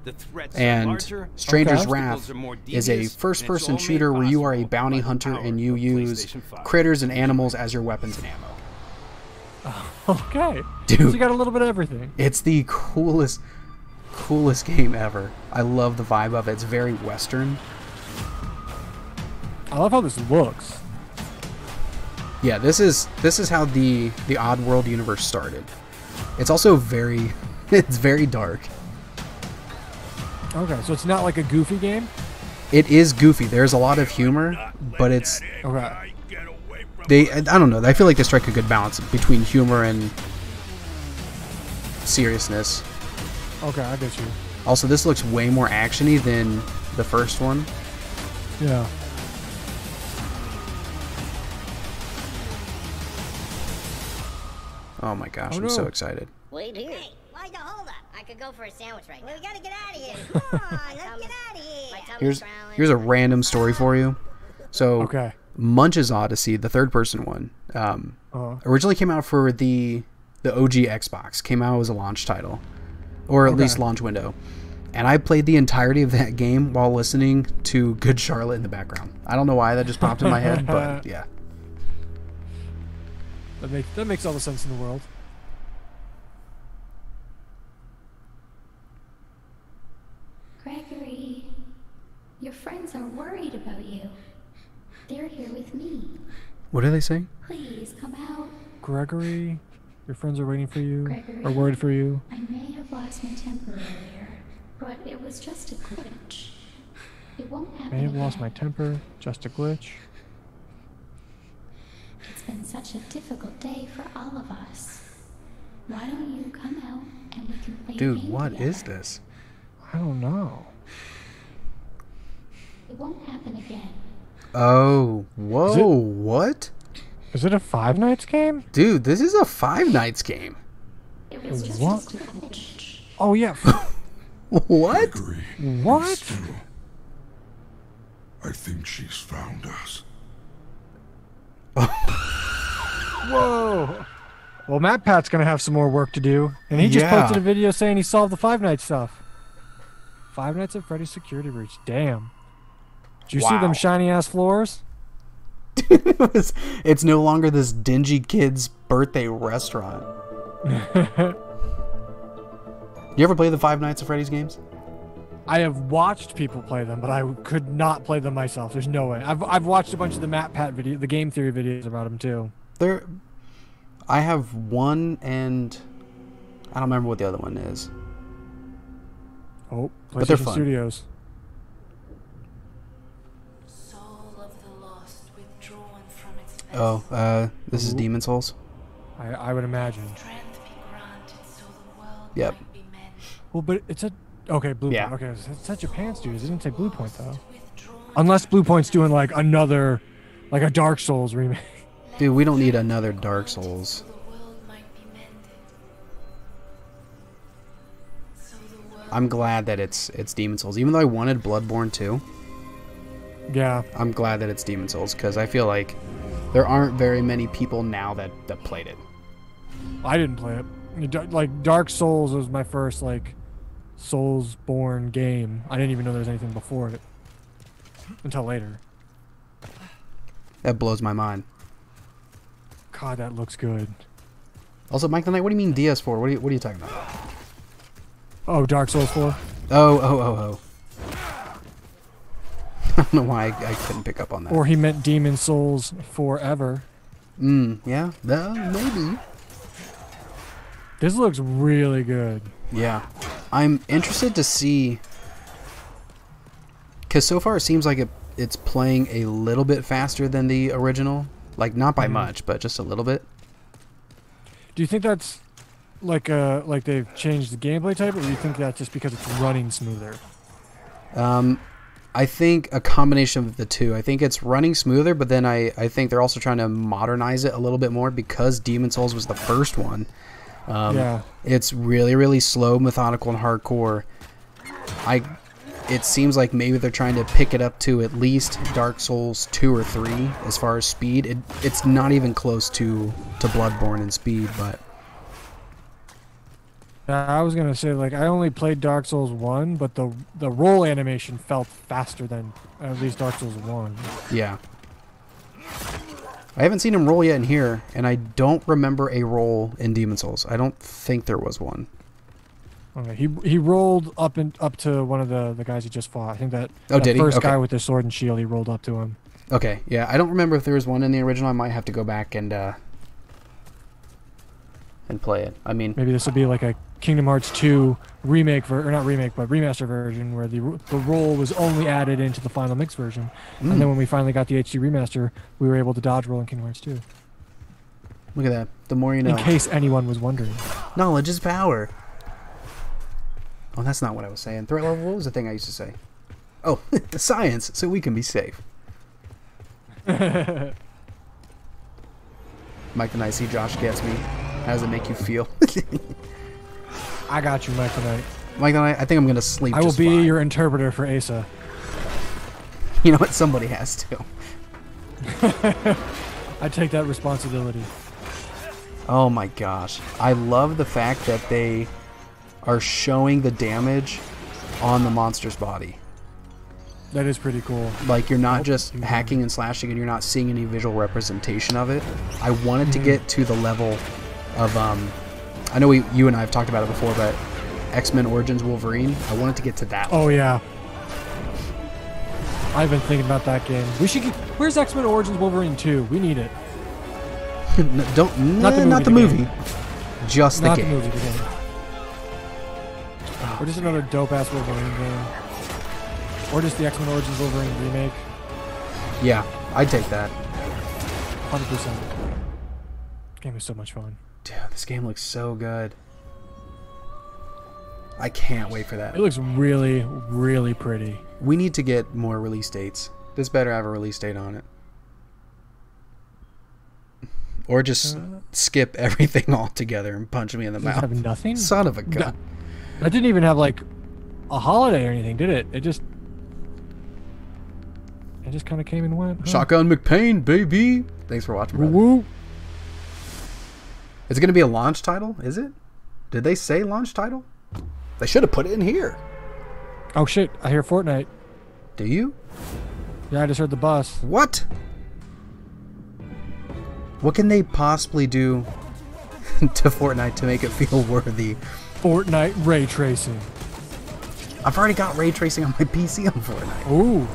higher, the threats and larger, Stranger's the Wrath obstacles are more is a devious, and it's first-person shooter where you are a bounty hunter and you use critters and animals as your weapons and ammo. Okay. Dude. So you got a little bit of everything. It's the coolest, coolest game ever. I love the vibe of it. It's very Western. I love how this looks. Yeah, this is this is how the the Oddworld universe started. It's also very it's very dark. Okay, so it's not like a goofy game. It is goofy. There's a lot of humor, but it's Okay. they I don't know. I feel like they strike a good balance between humor and seriousness. Okay, I get you. Also, this looks way more actiony than the first one. Yeah. Oh my gosh, Oh, I'm so excited. Wait here. Hey, why the hold up? I could go for a sandwich right now. We gotta get out of here. Come on, let's get out of here. Here's growling. here's a random story for you. So Okay. Munch's Odyssey, the third person one, um, Uh-huh. originally came out for the the OG Xbox. Came out as a launch title, or at Okay. least launch window. And I played the entirety of that game while listening to Good Charlotte in the background. I don't know why that just popped in my head, but yeah. That makes that makes all the sense in the world. Gregory, your friends are worried about you. They're here with me. What are they saying? Please come out. Gregory, your friends are waiting for you. Gregory. Are worried for you. I may have lost my temper earlier, but it was just a glitch. It won't happen. May have lost my again. temper. Just a glitch. It's been such a difficult day for all of us. Why don't you come out and we can play Dude, game what together? is this? I don't know. It won't happen again. Oh, whoa, what? Is it a Five Nights game? Dude, this is a Five Nights game. It was just What? a. Oh yeah. What? what? I think she's found us. Whoa. Well, MatPat's gonna have some more work to do, and he just Yeah. posted a video saying he solved the Five Nights stuff. Five Nights at Freddy's security breach. Damn. Did you see them shiny ass floors? it's, it's no longer this dingy kid's birthday restaurant. You ever play the Five Nights at Freddy's games? I have watched people play them, but I could not play them myself. There's no way. I've I've watched a bunch of the MatPat video, the game theory videos about them too. There, I have one, and I don't remember what the other one is. Oh, But they're PlayStation fun. Studios. Oh, uh, this is Demon Souls. I I would imagine. Yep. Well, but it's a okay Blue Yeah. Point. Okay, it's, it's a Japan Studios. It didn't say Bluepoint though. Unless Bluepoint's doing like another, like a Dark Souls remake. Dude, we don't need another Dark Souls. I'm glad that it's it's Demon Souls. Even though I wanted Bloodborne too, Yeah. I'm glad that it's Demon Souls because I feel like there aren't very many people now that that played it. I didn't play it. Like Dark Souls was my first like Souls born game. I didn't even know there was anything before it until later. That blows my mind. God, that looks good. Also, Mike the Knight, what do you mean DS4? What are you what are you talking about? Oh, Dark Souls 4. Oh, oh, oh, oh. I don't know why I, I couldn't pick up on that. Or he meant Demon Souls forever. Mm, yeah, uh, maybe. This looks really good. Yeah. I'm interested to see cuz so far it seems like it it's playing a little bit faster than the original. Like not by Mhm. much, but just a little bit. Do you think that's like uh like they've changed the gameplay type, or do you think that's just because it's running smoother? Um I think a combination of the two. I think it's running smoother, but then I, I think they're also trying to modernize it a little bit more because Demon Souls was the first one. Um, Yeah. It's really, really slow, methodical, and hardcore. I. It seems like maybe they're trying to pick it up to at least Dark Souls two or three as far as speed. It, it's not even close to to Bloodborne in speed, but I was gonna say like I only played Dark Souls one, but the the roll animation felt faster than at least Dark Souls one. yeah. I haven't seen him roll yet in here, and I don't remember a roll in Demon Souls. I don't think there was one. Okay, he he rolled up and up to one of the the guys he just fought. I think that Oh, that first Okay. guy with the sword and shield. He rolled up to him. Okay, yeah, I don't remember if there was one in the original. I might have to go back and uh, and play it. I mean, Maybe this will be like a Kingdom Hearts 2 remake, ver- or not remake, but remaster version, where the r- the roll was only added into the final mix version, Mm. and then when we finally got the HD remaster, we were able to dodge roll in Kingdom Hearts 2. look at that. The more you know. In case anyone was wondering. Knowledge is power. Oh, that's not what I was saying. Threat level. What was the thing I used to say? Oh, science, so we can be safe. Mike and I see Josh gets me. How does it make you feel? I got you, Mike, tonight. Mike and I, I think I'm gonna sleep. I will be fine. your interpreter for Asa. You know what? Somebody has to. I take that responsibility. Oh my gosh. I love the fact that they are showing the damage on the monster's body. That is pretty cool. Like you're not just hacking and slashing and you're not seeing any visual representation of it. I wanted to Mhm. get to the level of um I know we, you and I have talked about it before, but X-Men Origins Wolverine, I wanted to get to that. Oh yeah. I've been thinking about that game. We should. Get, where's X Men Origins Wolverine 2? We need it. N- don't Not the nah, not the movie, movie. the game. Just the Not game. the movie, the game. or just another dope ass Wolverine game. Or just the X Men Origins Wolverine remake. Yeah, I'd take that. Hundred percent. Game is so much fun. Dude, this game looks so good. I can't wait for that. It looks really, really pretty. We need to get more release dates. This better have a release date on it. Or just Uh, skip everything altogether and punch me in the mouth. have nothing? Son of a gun. That didn't even have like a holiday or anything, did it? It just it just kind of came and went. huh? Shotgun McPain, baby. Thanks for watching, brother. Woo. Is it going to be a launch title? Is it? Did they say launch title? They should have put it in here. Oh shit! I hear Fortnite. Do you? Yeah, I just heard the bus. What? What can they possibly do to Fortnite to make it feel worthy? Fortnite ray tracing. I've already got ray tracing on my PC on Fortnite. Ooh.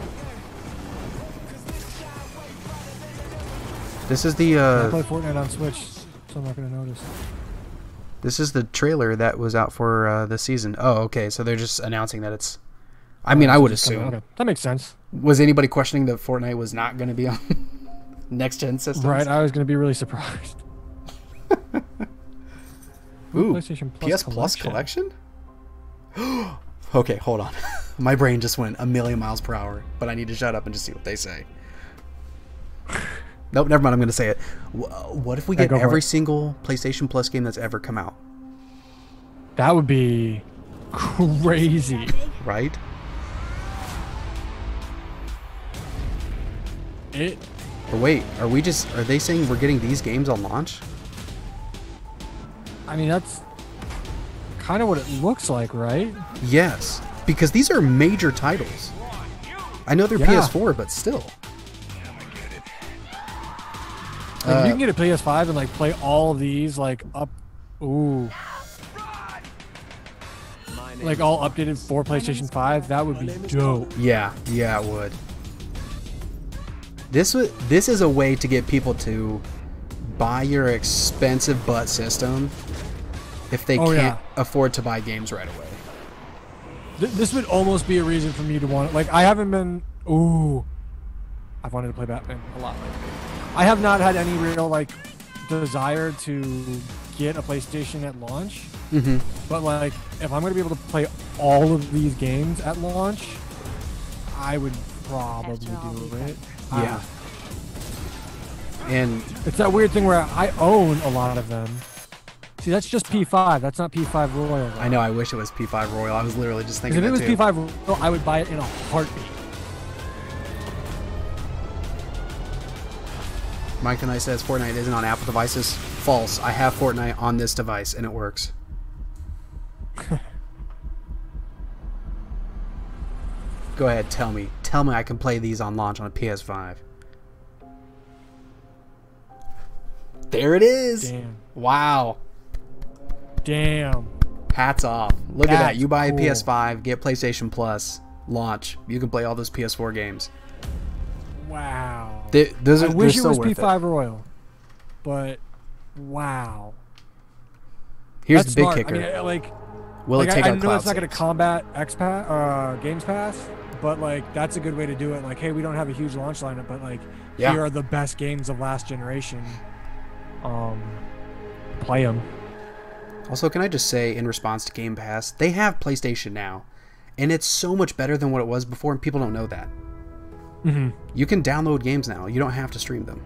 This is the Uh, I play Fortnite on Switch, so I'm not gonna notice. this is the trailer that was out for uh, the season. Oh, okay. So they're just announcing that it's. I mean, Oh, I would assume. okay. That makes sense. Was anybody questioning that Fortnite was not going to be on next gen systems? Right, I was gonna be really surprised. Ooh, PlayStation Plus PS Plus collection. okay, hold on. My brain just went a million miles per hour, but I need to shut up and just see what they say. Nope, never mind. I'm going to say it. What if we get every single PlayStation Plus game that's ever come out? That would be crazy. Right? It. But wait, are we just? Are they saying we're getting these games on launch? I mean, that's kind of what it looks like, right? Yes, because these are major titles. I know they're Yeah. PS4, but still. Like, Uh, you can get a PS5 and like play all of these like up, ooh, like all updated for PlayStation 5, that would be dope. Yeah, yeah, it would. This would this is a way to get people to buy your expensive butt system if they Oh, can't yeah. afford to buy games right away. Th- this would almost be a reason for me to want it. Like I haven't been. Ooh, I've wanted to play Batman a lot lately. I have not had any real like desire to get a PlayStation at launch. Mhm. But like, if I'm gonna be able to play all of these games at launch, I would probably do it. Yeah. And It's that weird thing where I own a lot of them. See, that's just P5. That's not P5 Royal. I know I wish it was P5 Royal. I was literally just thinking if it was too. P5 Royal, I would buy it in a heartbeat. Mike and I says Fortnite isn't on Apple devices. False. I have Fortnite on this device and it works. Go ahead, tell me. Tell me I can play these on launch on a PS5. There it is. Damn. Wow. Damn. Hats off. Look at that. You buy cool. a PS5, get PlayStation Plus, launch. You can play all those PS4 games. wow. They- those are- I wish it was. P5 Royal, but wow. Here's That's the big smart. kicker. I mean, like, Will it take I, I know cloud it's not going to combat X Pass, uh, Games Pass, but like that's a good way to do it. Like, hey, we don't have a huge launch lineup, but like Yeah. here are the best games of last generation. Um, play them. Also, can I just say, in response to Game Pass, they have PlayStation now, and it's so much better than what it was before, and people don't know that. Mhm. You can download games now. You don't have to stream them.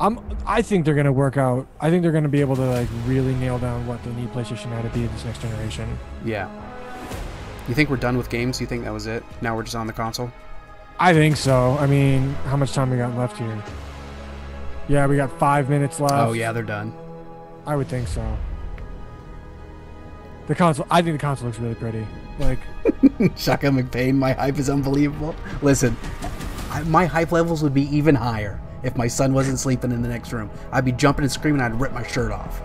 I'm. I think they're gonna work out. I think they're gonna be able to like really nail down what they need PlayStation now to be this next generation. Yeah. You think we're done with games? You think that was it? Now we're just on the console? I think so. I mean, how much time we got left here? Yeah, we got five minutes left. Oh yeah, they're done. I would think so. The console. I think the console looks really pretty. Like, Shaka McPain, my hype is unbelievable. Listen, I, my hype levels would be even higher if my son wasn't sleeping in the next room. I'd be jumping and screaming. I'd rip my shirt off.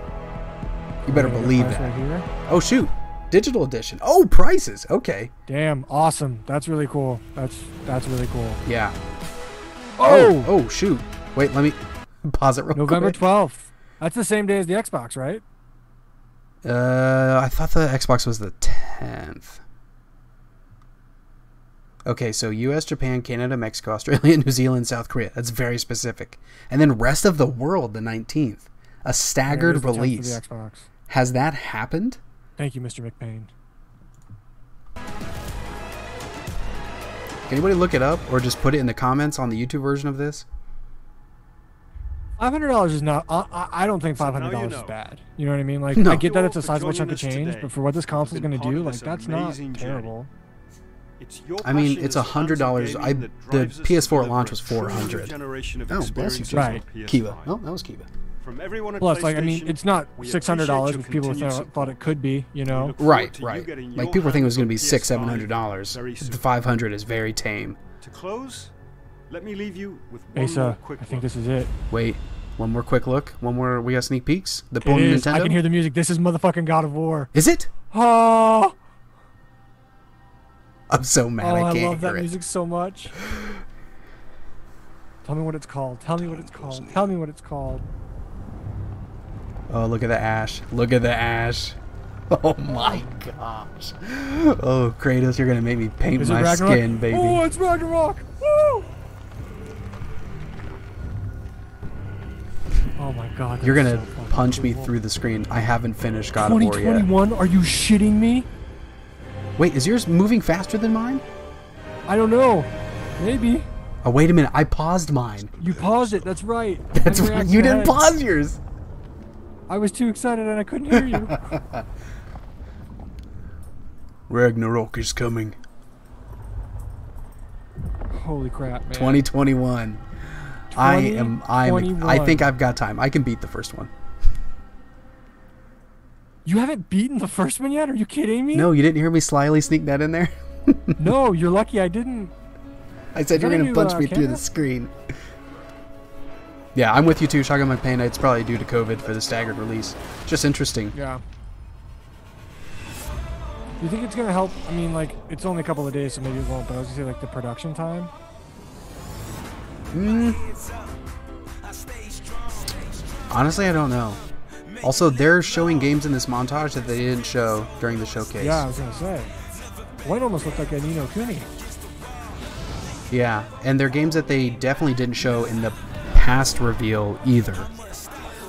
You better believe right that. here. Oh shoot, digital edition. Oh, prices. Okay. Damn, awesome. That's really cool. That's that's really cool. Yeah. Oh! Oh shoot. Wait, let me pause it real November quick. twelfth. That's the same day as the Xbox, right? Uh, I thought the Xbox was the 10th. Okay, so US, Japan, Canada, Mexico, Australia, New Zealand, South Korea. That's very specific. And then rest of the world the 19th. A staggered It is the 10th for release. Xbox. Has that happened? Thank you, Mr. McPain. Can anybody look it up or just put it in the comments on the YouTube version of this? Five hundred dollars is not. I, I- I don't think five hundred dollars know. is bad. You know what I mean? Like, No. I get that it's a Thank you all sizable chunk of change, today. but for what this console You've going to do, like, that's not terrible. journey. Terrible. It's your I mean, it's a hundred dollars. I the drives us to PS4 at launch was four hundred. generation Oh, bless you, experiences Right. Kiva. PS5. Oh, that was Kiva. From everyone at Plus, like, I mean, it's not six hundred dollars, which people thought, thought it could be. You know? Right, to you right. Like people were thinking it was going to be six, seven hundred dollars. The five hundred is very tame. To close, let me leave you with one more Asa, quick I think this is it. Wait, one more quick look. One more. We got sneak peeks. The It Pony is. Nintendo. I can hear the music. This is motherfucking God of War. Is it? Oh, I'm so mad. oh I I, can't love that it. music so much. Tell me what it's called. Tell me what it's called. Tell me what it's called. Oh, look at the ash. Look at the ash. Oh my gosh. Oh, Kratos, you're gonna make me paint Is my skin, baby. Oh, it's Ragnarok. Woo! Oh my god. You're gonna so punch me through the screen. I haven't finished God of War yet. 2021? Are you shitting me? Wait, is yours moving faster than mine? I don't know. Maybe. Oh, wait a minute. I paused mine. You paused it. That's right. That's right. You didn't pause yours. I was too excited and I couldn't hear you. Ragnarok is coming. Holy crap, man. 2021. I am. I'm. I think I've got time. I can beat the first one. You haven't beaten the first one yet? Are you kidding me? No, you didn't hear me slyly sneak that in there. No, you're lucky I didn't. I said you're gonna punch uh, me through the screen. Yeah, I'm with you too. Shotgun McPain. It's probably due to COVID for the staggered release. Just interesting. Yeah. Do you think it's gonna help? I mean, like, it's only a couple of days, so maybe it won't. But I was gonna say, like, the production time. Mm. Honestly, I don't know. Also, they're showing games in this montage that they didn't show during the showcase. Yeah, I was gonna say. White almost looked like a Ni no Kuni. Yeah, and they're games that they definitely didn't show in the past reveal either.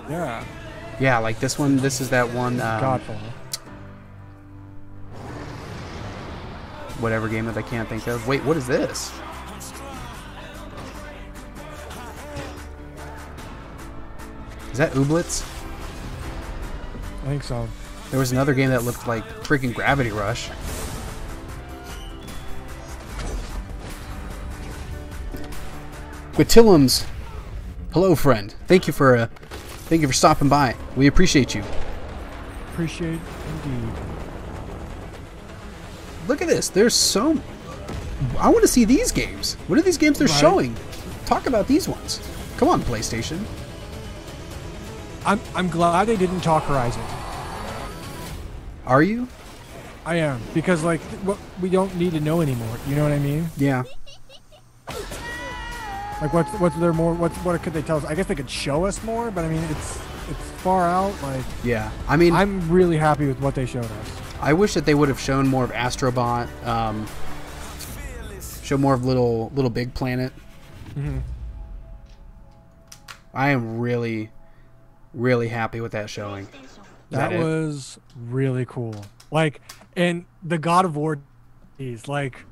Yeah. Yeah, like this one. This is that one. Um, Godfall. Whatever game that I can't think of. Wait, what is this? Is that Ooblets? I think so. There was another game that looked like freaking Gravity Rush. Quitillums, hello friend. Thank you for uh, thank you for stopping by. We appreciate you. Appreciate indeed. Look at this. There's so. I want to see these games. What are these games they're Right. showing? Talk about these ones. Come on, PlayStation. I'm I'm glad they didn't talk Horizon. Are you? I am because like what we don't need to know anymore. You know what I mean? Yeah. Like what's what's there more? What's what could they tell us? I guess they could show us more, but I mean it's it's far out. Like Yeah, I mean, I'm really happy with what they showed us. I wish that they would have shown more of Astrobot. Um, show more of little little Big Planet. Mhm. I am really, really happy with that showing. That, was really cool. Like, and the God of War, is like,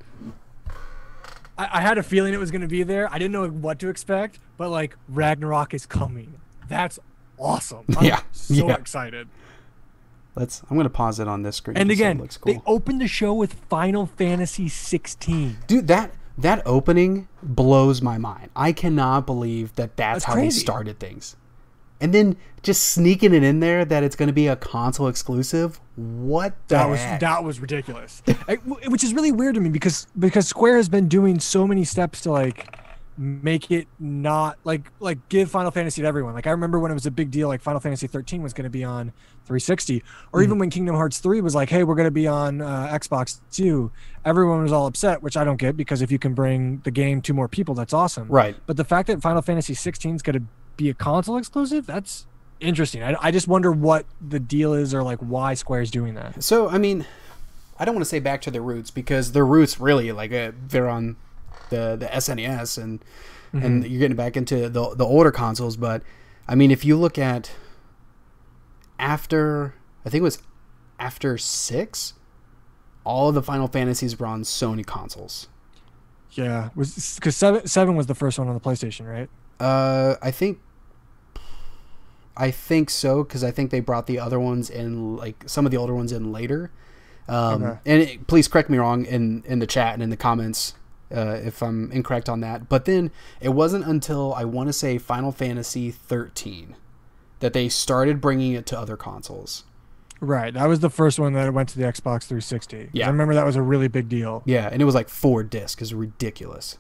I, I had a feeling it was going to be there. I didn't know what to expect, but like Ragnarok is coming. That's awesome. I'm Yeah, so yeah. excited. Let's. I'm gonna pause it on this screen. And again, looks cool. they opened the show with Final Fantasy 16. dude, that that opening blows my mind. I cannot believe that that's, That's how crazy. they started things. And then just sneaking it in there that it's going to be a console exclusive. What the That was heck? that was ridiculous. I- which is really weird to me because because Square has been doing so many steps to like make it not like like give Final Fantasy to everyone. Like I remember when it was a big deal like Final Fantasy 13 was going to be on 360 or even when Kingdom Hearts 3 was like hey, we're going to be on uh, Xbox 2. Everyone was all upset, which I don't get because if you can bring the game to more people, that's awesome. Right. But the fact that Final Fantasy 16 is going to be a console exclusive, that's interesting. I, I just wonder what the deal is or like why Square's doing that. So I mean, I don't want to say back to their roots because their roots really like uh, they're on the the SNES and and Mhm. you're getting back into the the older consoles. But I mean, if you look at after I think it was after six, all of the Final Fantasies were on Sony consoles. Yeah, was because seven seven was the first one on the PlayStation, right? Uh, I think. I think so because I think they brought the other ones in, like some of the older ones in later. Um, Okay. And it, please correct me wrong in in the chat and in the comments uh, if I'm incorrect on that. But then it wasn't until I want to say Final Fantasy 13 that they started bringing it to other consoles. Right, that was the first one that went to the Xbox 360. Yeah. I remember that was a really big deal. Yeah, and it was like four discs. Is ridiculous.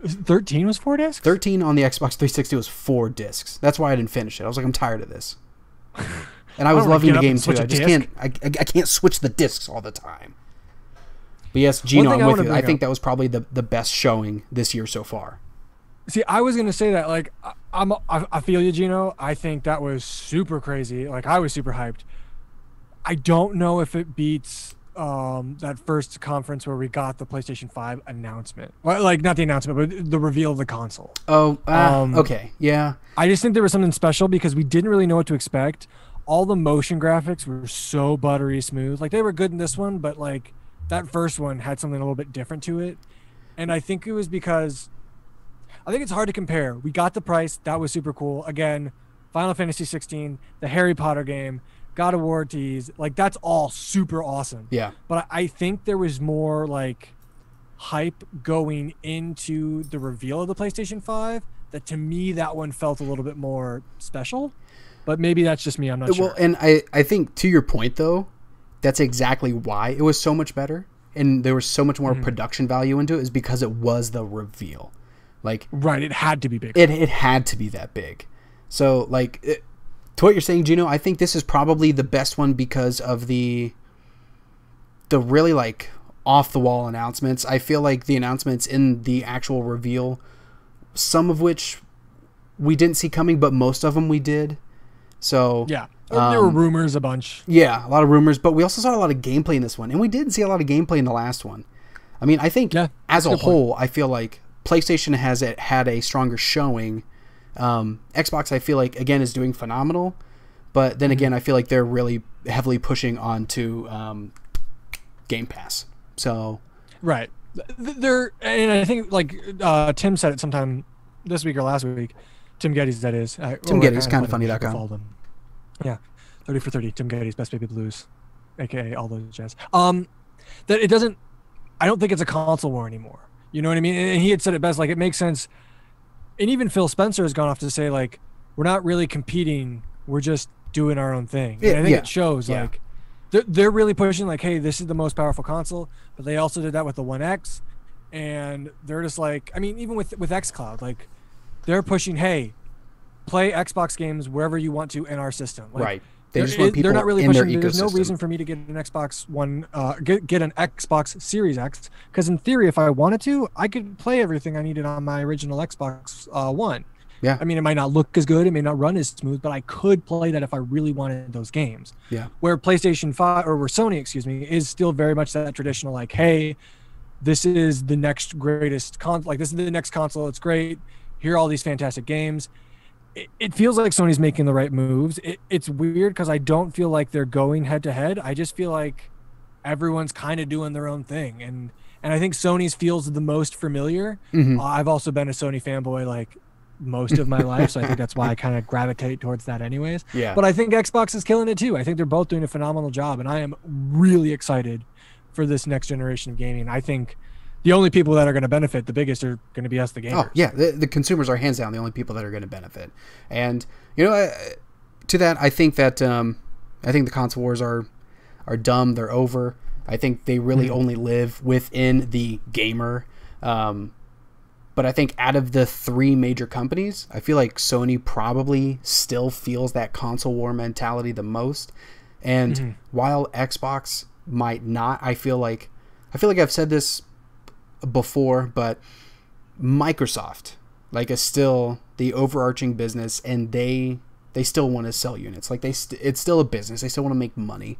13 was four discs. 13 on the Xbox 360 was four discs. That's why I didn't finish it. I was like, I'm tired of this. And I I was don't loving the game too. I just disc. can't. I, I, I can't switch the discs all the time. But yes, Gino, I'm with you. I think up- that was probably the, the best showing this year so far. See, I was gonna say that. Like, I, I'm, I, I feel you, Gino. I think that was super crazy. Like, I was super hyped. I don't know if it beats um, that first conference where we got the PlayStation 5 announcement. Well, like, not the announcement, but the reveal of the console. Oh, uh, Um, okay, yeah. I just think there was something special because we didn't really know what to expect. All the motion graphics were so buttery smooth. Like they were good in this one, but like that first one had something a little bit different to it. And I think it was because I think it's hard to compare. We got the price, that was super cool. Again, Final Fantasy 16, the Harry Potter game, War tease, like that's all super awesome. Yeah. But I think there was more like hype going into the reveal of the PlayStation 5 that to me that one felt a little bit more special. But maybe that's just me. I'm not well, sure. and I, I think to your point though, that's exactly why it was so much better, and there was so much more Mhm. production value into it, is because it was the reveal. Like Right, it had to be big. It it had to be that big. So like it, to what you're saying, Gino, I think this is probably the best one because of the the really like off the wall announcements. I feel like the announcements in the actual reveal, some of which we didn't see coming, but most of them we did. So yeah. There- there were um, rumors a bunch. yeah, a lot of rumors, but we also saw a lot of gameplay in this one, and we didn't see a lot of gameplay in the last one. I mean, I think as a good point. whole, I feel like PlayStation has it had a stronger showing. Um, Xbox, I feel like again is doing phenomenal, but then again, I feel like they're really heavily pushing onto um, Game Pass. So Right. Th- There, and I think like uh, Tim said it sometime this week or last week. Tim Gettys, that is. I- Tim Gettys, kindafunny.com. I followed. Yeah, thirty for thirty. Tim Gettys, Best Baby Blues, aka all those jazz. Um, that it doesn't. I don't think it's a console war anymore. You know what I mean? And he had said it best. Like it makes sense. And even Phil Spencer has gone off to say like we're not really competing. We're just doing our own thing. Yeah, and I think yeah, it shows yeah. like they're, they're really pushing like, hey, this is the most powerful console. But they also did that with the One X, and they're just like, I mean, even with with XCloud, like they're pushing, hey, play Xbox games wherever you want to in our system. Like, Right. They just want people they're not really in their pushing. There's no reason for me to get an Xbox One, uh, get get an Xbox Series X, because in theory, if I wanted to, I could play everything I needed on my original Xbox uh, One. Yeah. I mean, it might not look as good, it may not run as smooth, but I could play that if I really wanted those games. Yeah. Where PlayStation Five or where Sony, excuse me, is still very much that traditional, like, hey, this is the next greatest con, like this is the next console. It's great. Here are all these fantastic games it, it feels like Sony's making the right moves. It, it's weird because I don't feel like they're going head to head. I just feel like everyone's kind of doing their own thing, and and I think Sony's feels the most familiar. Mhm. Uh, I've also been a Sony fanboy like most of my life, so I think that's why I kind of gravitate towards that, anyways. Yeah. But I think Xbox is killing it too. I think they're both doing a phenomenal job, and I am really excited for this next generation of gaming. I think the only people that are going to benefit the biggest are going to be us, the gamers. Oh yeah, the, the consumers are hands down the only people that are going to benefit. And you know, uh, to that, I think that um, I think the console wars are are dumb. They're over. I think they really Mhm. only live within the gamer. Um, but I think out of the three major companies, I feel like Sony probably still feels that console war mentality the most. And Mhm. while Xbox might not, I feel like I feel like I've said this before, but Microsoft like is still the overarching business, and they they still want to sell units. Like they, st- it's still a business. They still want to make money.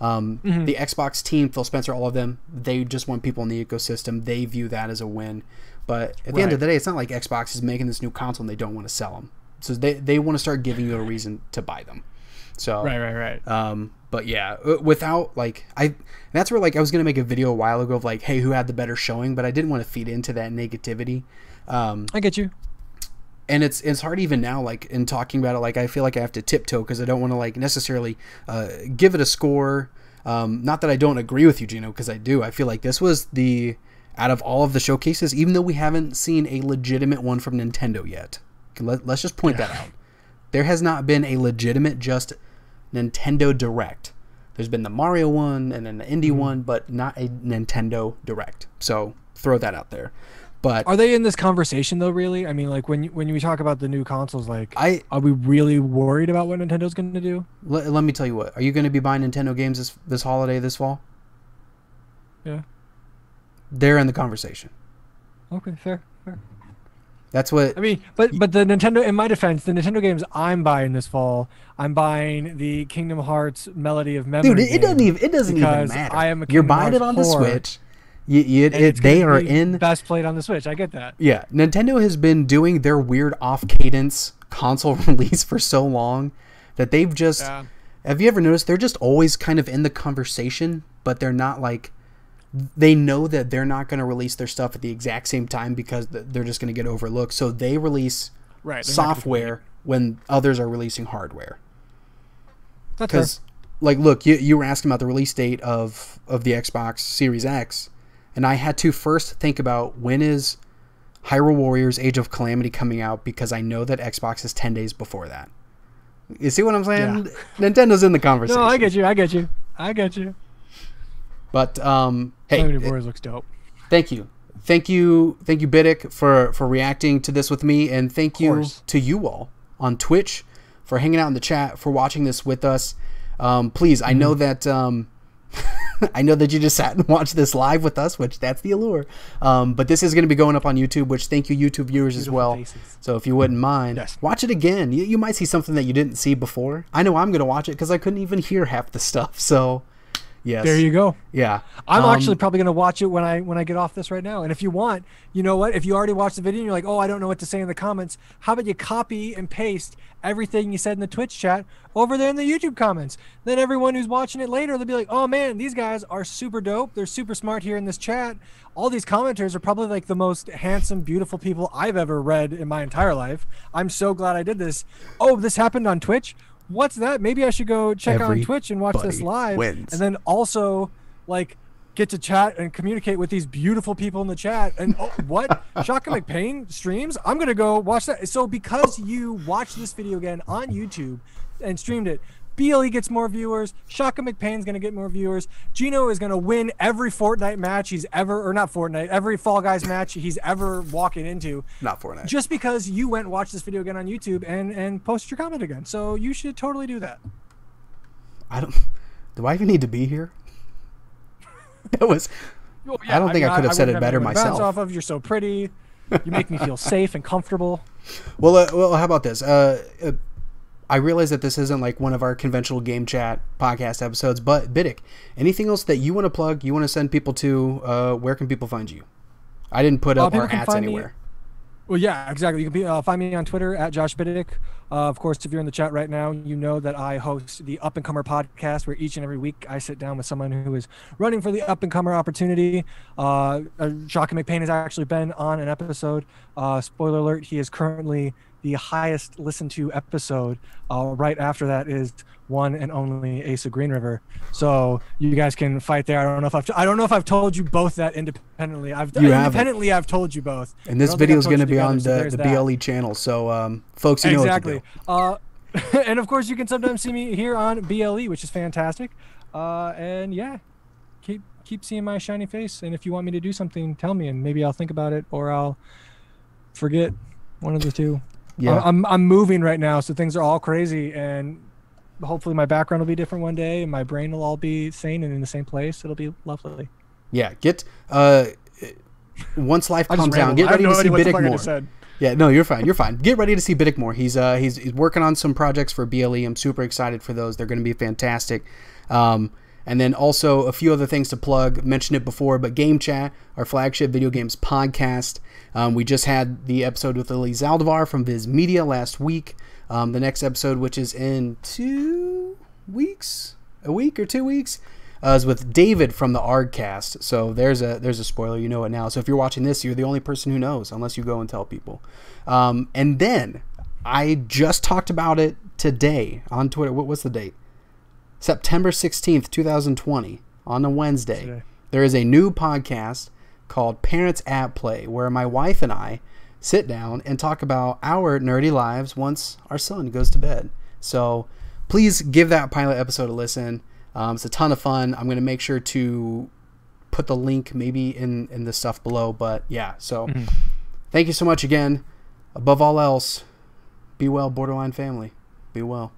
Um, Mhm. The Xbox team, Phil Spencer, all of them, they just want people in the ecosystem. They view that as a win. But at the end of the day, it's not like Xbox is making this new console and they don't want to sell them. So they they want to start giving you a reason to buy them. So Right, right, right. um, but yeah, uh, without like I, that's where like I was gonna make a video a while ago of like, hey, who had the better showing, but I didn't want to feed into that negativity. Um, I get you. and it's it's hard even now, like in talking about it, like I feel like I have to tiptoe because I don't want to like necessarily uh, give it a score. Um, not that I don't agree with you, Gino, because I do. I feel like this was the out of all of the showcases, even though we haven't seen a legitimate one from Nintendo yet. Let, let's just point that out. There has not been a legitimate just Nintendo Direct. There's been the Mario one and then the Indie mm-hmm. one, but not a Nintendo Direct. So throw that out there. But Are they in this conversation though? Really? I mean, like when you, when we talk about the new consoles, like, I are we really worried about what Nintendo's going to do? let, let me tell you what. Are you going to be buying Nintendo games this this holiday this fall? Yeah. They're in the conversation. Okay, fair. That's what I mean, but but the Nintendo, in my defense, the Nintendo games I'm buying this fall, I'm buying the Kingdom Hearts Melody of Memory. Dude, it, it doesn't even it doesn't even matter. I am a You're buying it on the Switch. You, you, it, they are in best played on the Switch. I get that. Yeah, Nintendo has been doing their weird off cadence console release for so long that they've just. Yeah. Have you ever noticed they're just always kind of in the conversation, but they're not like. They know that they're not going to release their stuff at the exact same time because they're just going to get overlooked. So they release Right, they're not gonna software when others are releasing hardware. Because, like, look, you, you were asking about the release date of of the Xbox Series X, and I had to first think about when is Hyrule Warriors: Age of Calamity coming out because I know that Xbox is ten days before that. You see what I'm saying? Nintendo's in the conversation. No, I get you. I get you. I get you. But um, hey, Warriors looks dope. thank you, thank you, thank you, Biddick, for for reacting to this with me, and thank you to you all on Twitch for hanging out in the chat, for watching this with us. Um, please, I Mm-hmm. know that um, I know that you just sat and watched this live with us, which that's the allure. Um, but this is going to be going up on YouTube, which thank you YouTube viewers as well. faces. So if you wouldn't mind, watch it again. You, you might see something that you didn't see before. I know I'm going to watch it because I couldn't even hear half the stuff. So yes, There you go. Yeah, I'm Um, actually probably going to watch it when I when I get off this right now. And if you want, you know what? If you already watched the video and you're like, "Oh, I don't know what to say in the comments," how about you copy and paste everything you said in the Twitch chat over there in the YouTube comments? Then everyone who's watching it later, they'll be like, "Oh man, these guys are super dope. They're super smart here in this chat." All these commenters are probably like the most handsome, beautiful people I've ever read in my entire life. I'm so glad I did this. Oh, this happened on Twitch. What's that? Maybe I should go check on Twitch and watch this live. wins. And then also like get to chat and communicate with these beautiful people in the chat. And oh, what? Shaka McPain streams? I'm gonna go watch that. So because you watched this video again on YouTube and streamed it, BLE gets more viewers. Shaka McPain's gonna get more viewers. Gino is gonna win every Fortnite match he's ever, or not Fortnite, every Fall Guys match he's ever walking into. Not Fortnite. Just because you went and watched this video again on YouTube and and posted your comment again. So you should totally do that. I don't. Do I even need to be here? that was. Well, I don't think I, mean, could have said it better have anyone to bounce myself. Off of you're so pretty. You make me feel safe and comfortable. Well, uh, well, how about this? Uh, uh, I realize that this isn't like one of our conventional game chat podcast episodes, but Biddick, anything else that you want to plug? You want to send people to? Uh, where can people find you? I didn't put Uh, up people our hats find me- anywhere. Well, yeah, exactly. You can be, uh, find me on Twitter at Josh Bidick. Uh, of course, if you're in the chat right now, you know that I host the Up and Comer podcast, where each and every week I sit down with someone who is running for the Up and Comer opportunity. Uh, uh, Shaka McPain has actually been on an episode. Uh, spoiler alert: he is currently the highest listened to episode. Uh, right after that is one and only Ace of Green River. So you guys can fight there. I don't know if I've I don't know if I've told you both that independently. I've You haven't. independently I've told you both. And this I don't think video is going to be on together, so the, the that. BLE channel. So, um, folks, you know exactly. do. Uh, and of course, you can sometimes see me here on BLE, which is fantastic. Uh, and yeah, keep keep seeing my shiny face. And if you want me to do something, tell me, and maybe I'll think about it, or I'll forget. One of the two. Yeah. I'm I'm moving right now, so things are all crazy, and hopefully my background will be different one day, and my brain will all be sane and in the same place. It'll be lovely. Yeah, get uh, once life calms down, get ready to see Biddick more. Yeah, no, you're fine. You're fine. Get ready to see Biddick more. He's uh he's, he's working on some projects for BLE. I'm super excited for those. They're going to be fantastic. Um, and then also a few other things to plug. Mentioned it before, but Game Chat, our flagship video games podcast. Um, we just had the episode with Lily Zaldivar from Viz Media last week. Um, the next episode, which is in two weeks, a week or two weeks, uh, is with David from the ArgCast. So there's a there's a spoiler. You know it now. So if you're watching this, you're the only person who knows, unless you go and tell people. Um, and then I just talked about it today on Twitter. What was the date? September 16th, 2020, on a Wednesday. Today. There is a new podcast called Parents at Play, where my wife and I sit down and talk about our nerdy lives once our son goes to bed. So please give that pilot episode a listen. Um, it's a ton of fun. I'm going to make sure to put the link maybe in, in the stuff below. But yeah, so Mhm. thank you so much again. Above all else, be well, Borderline family. Be well.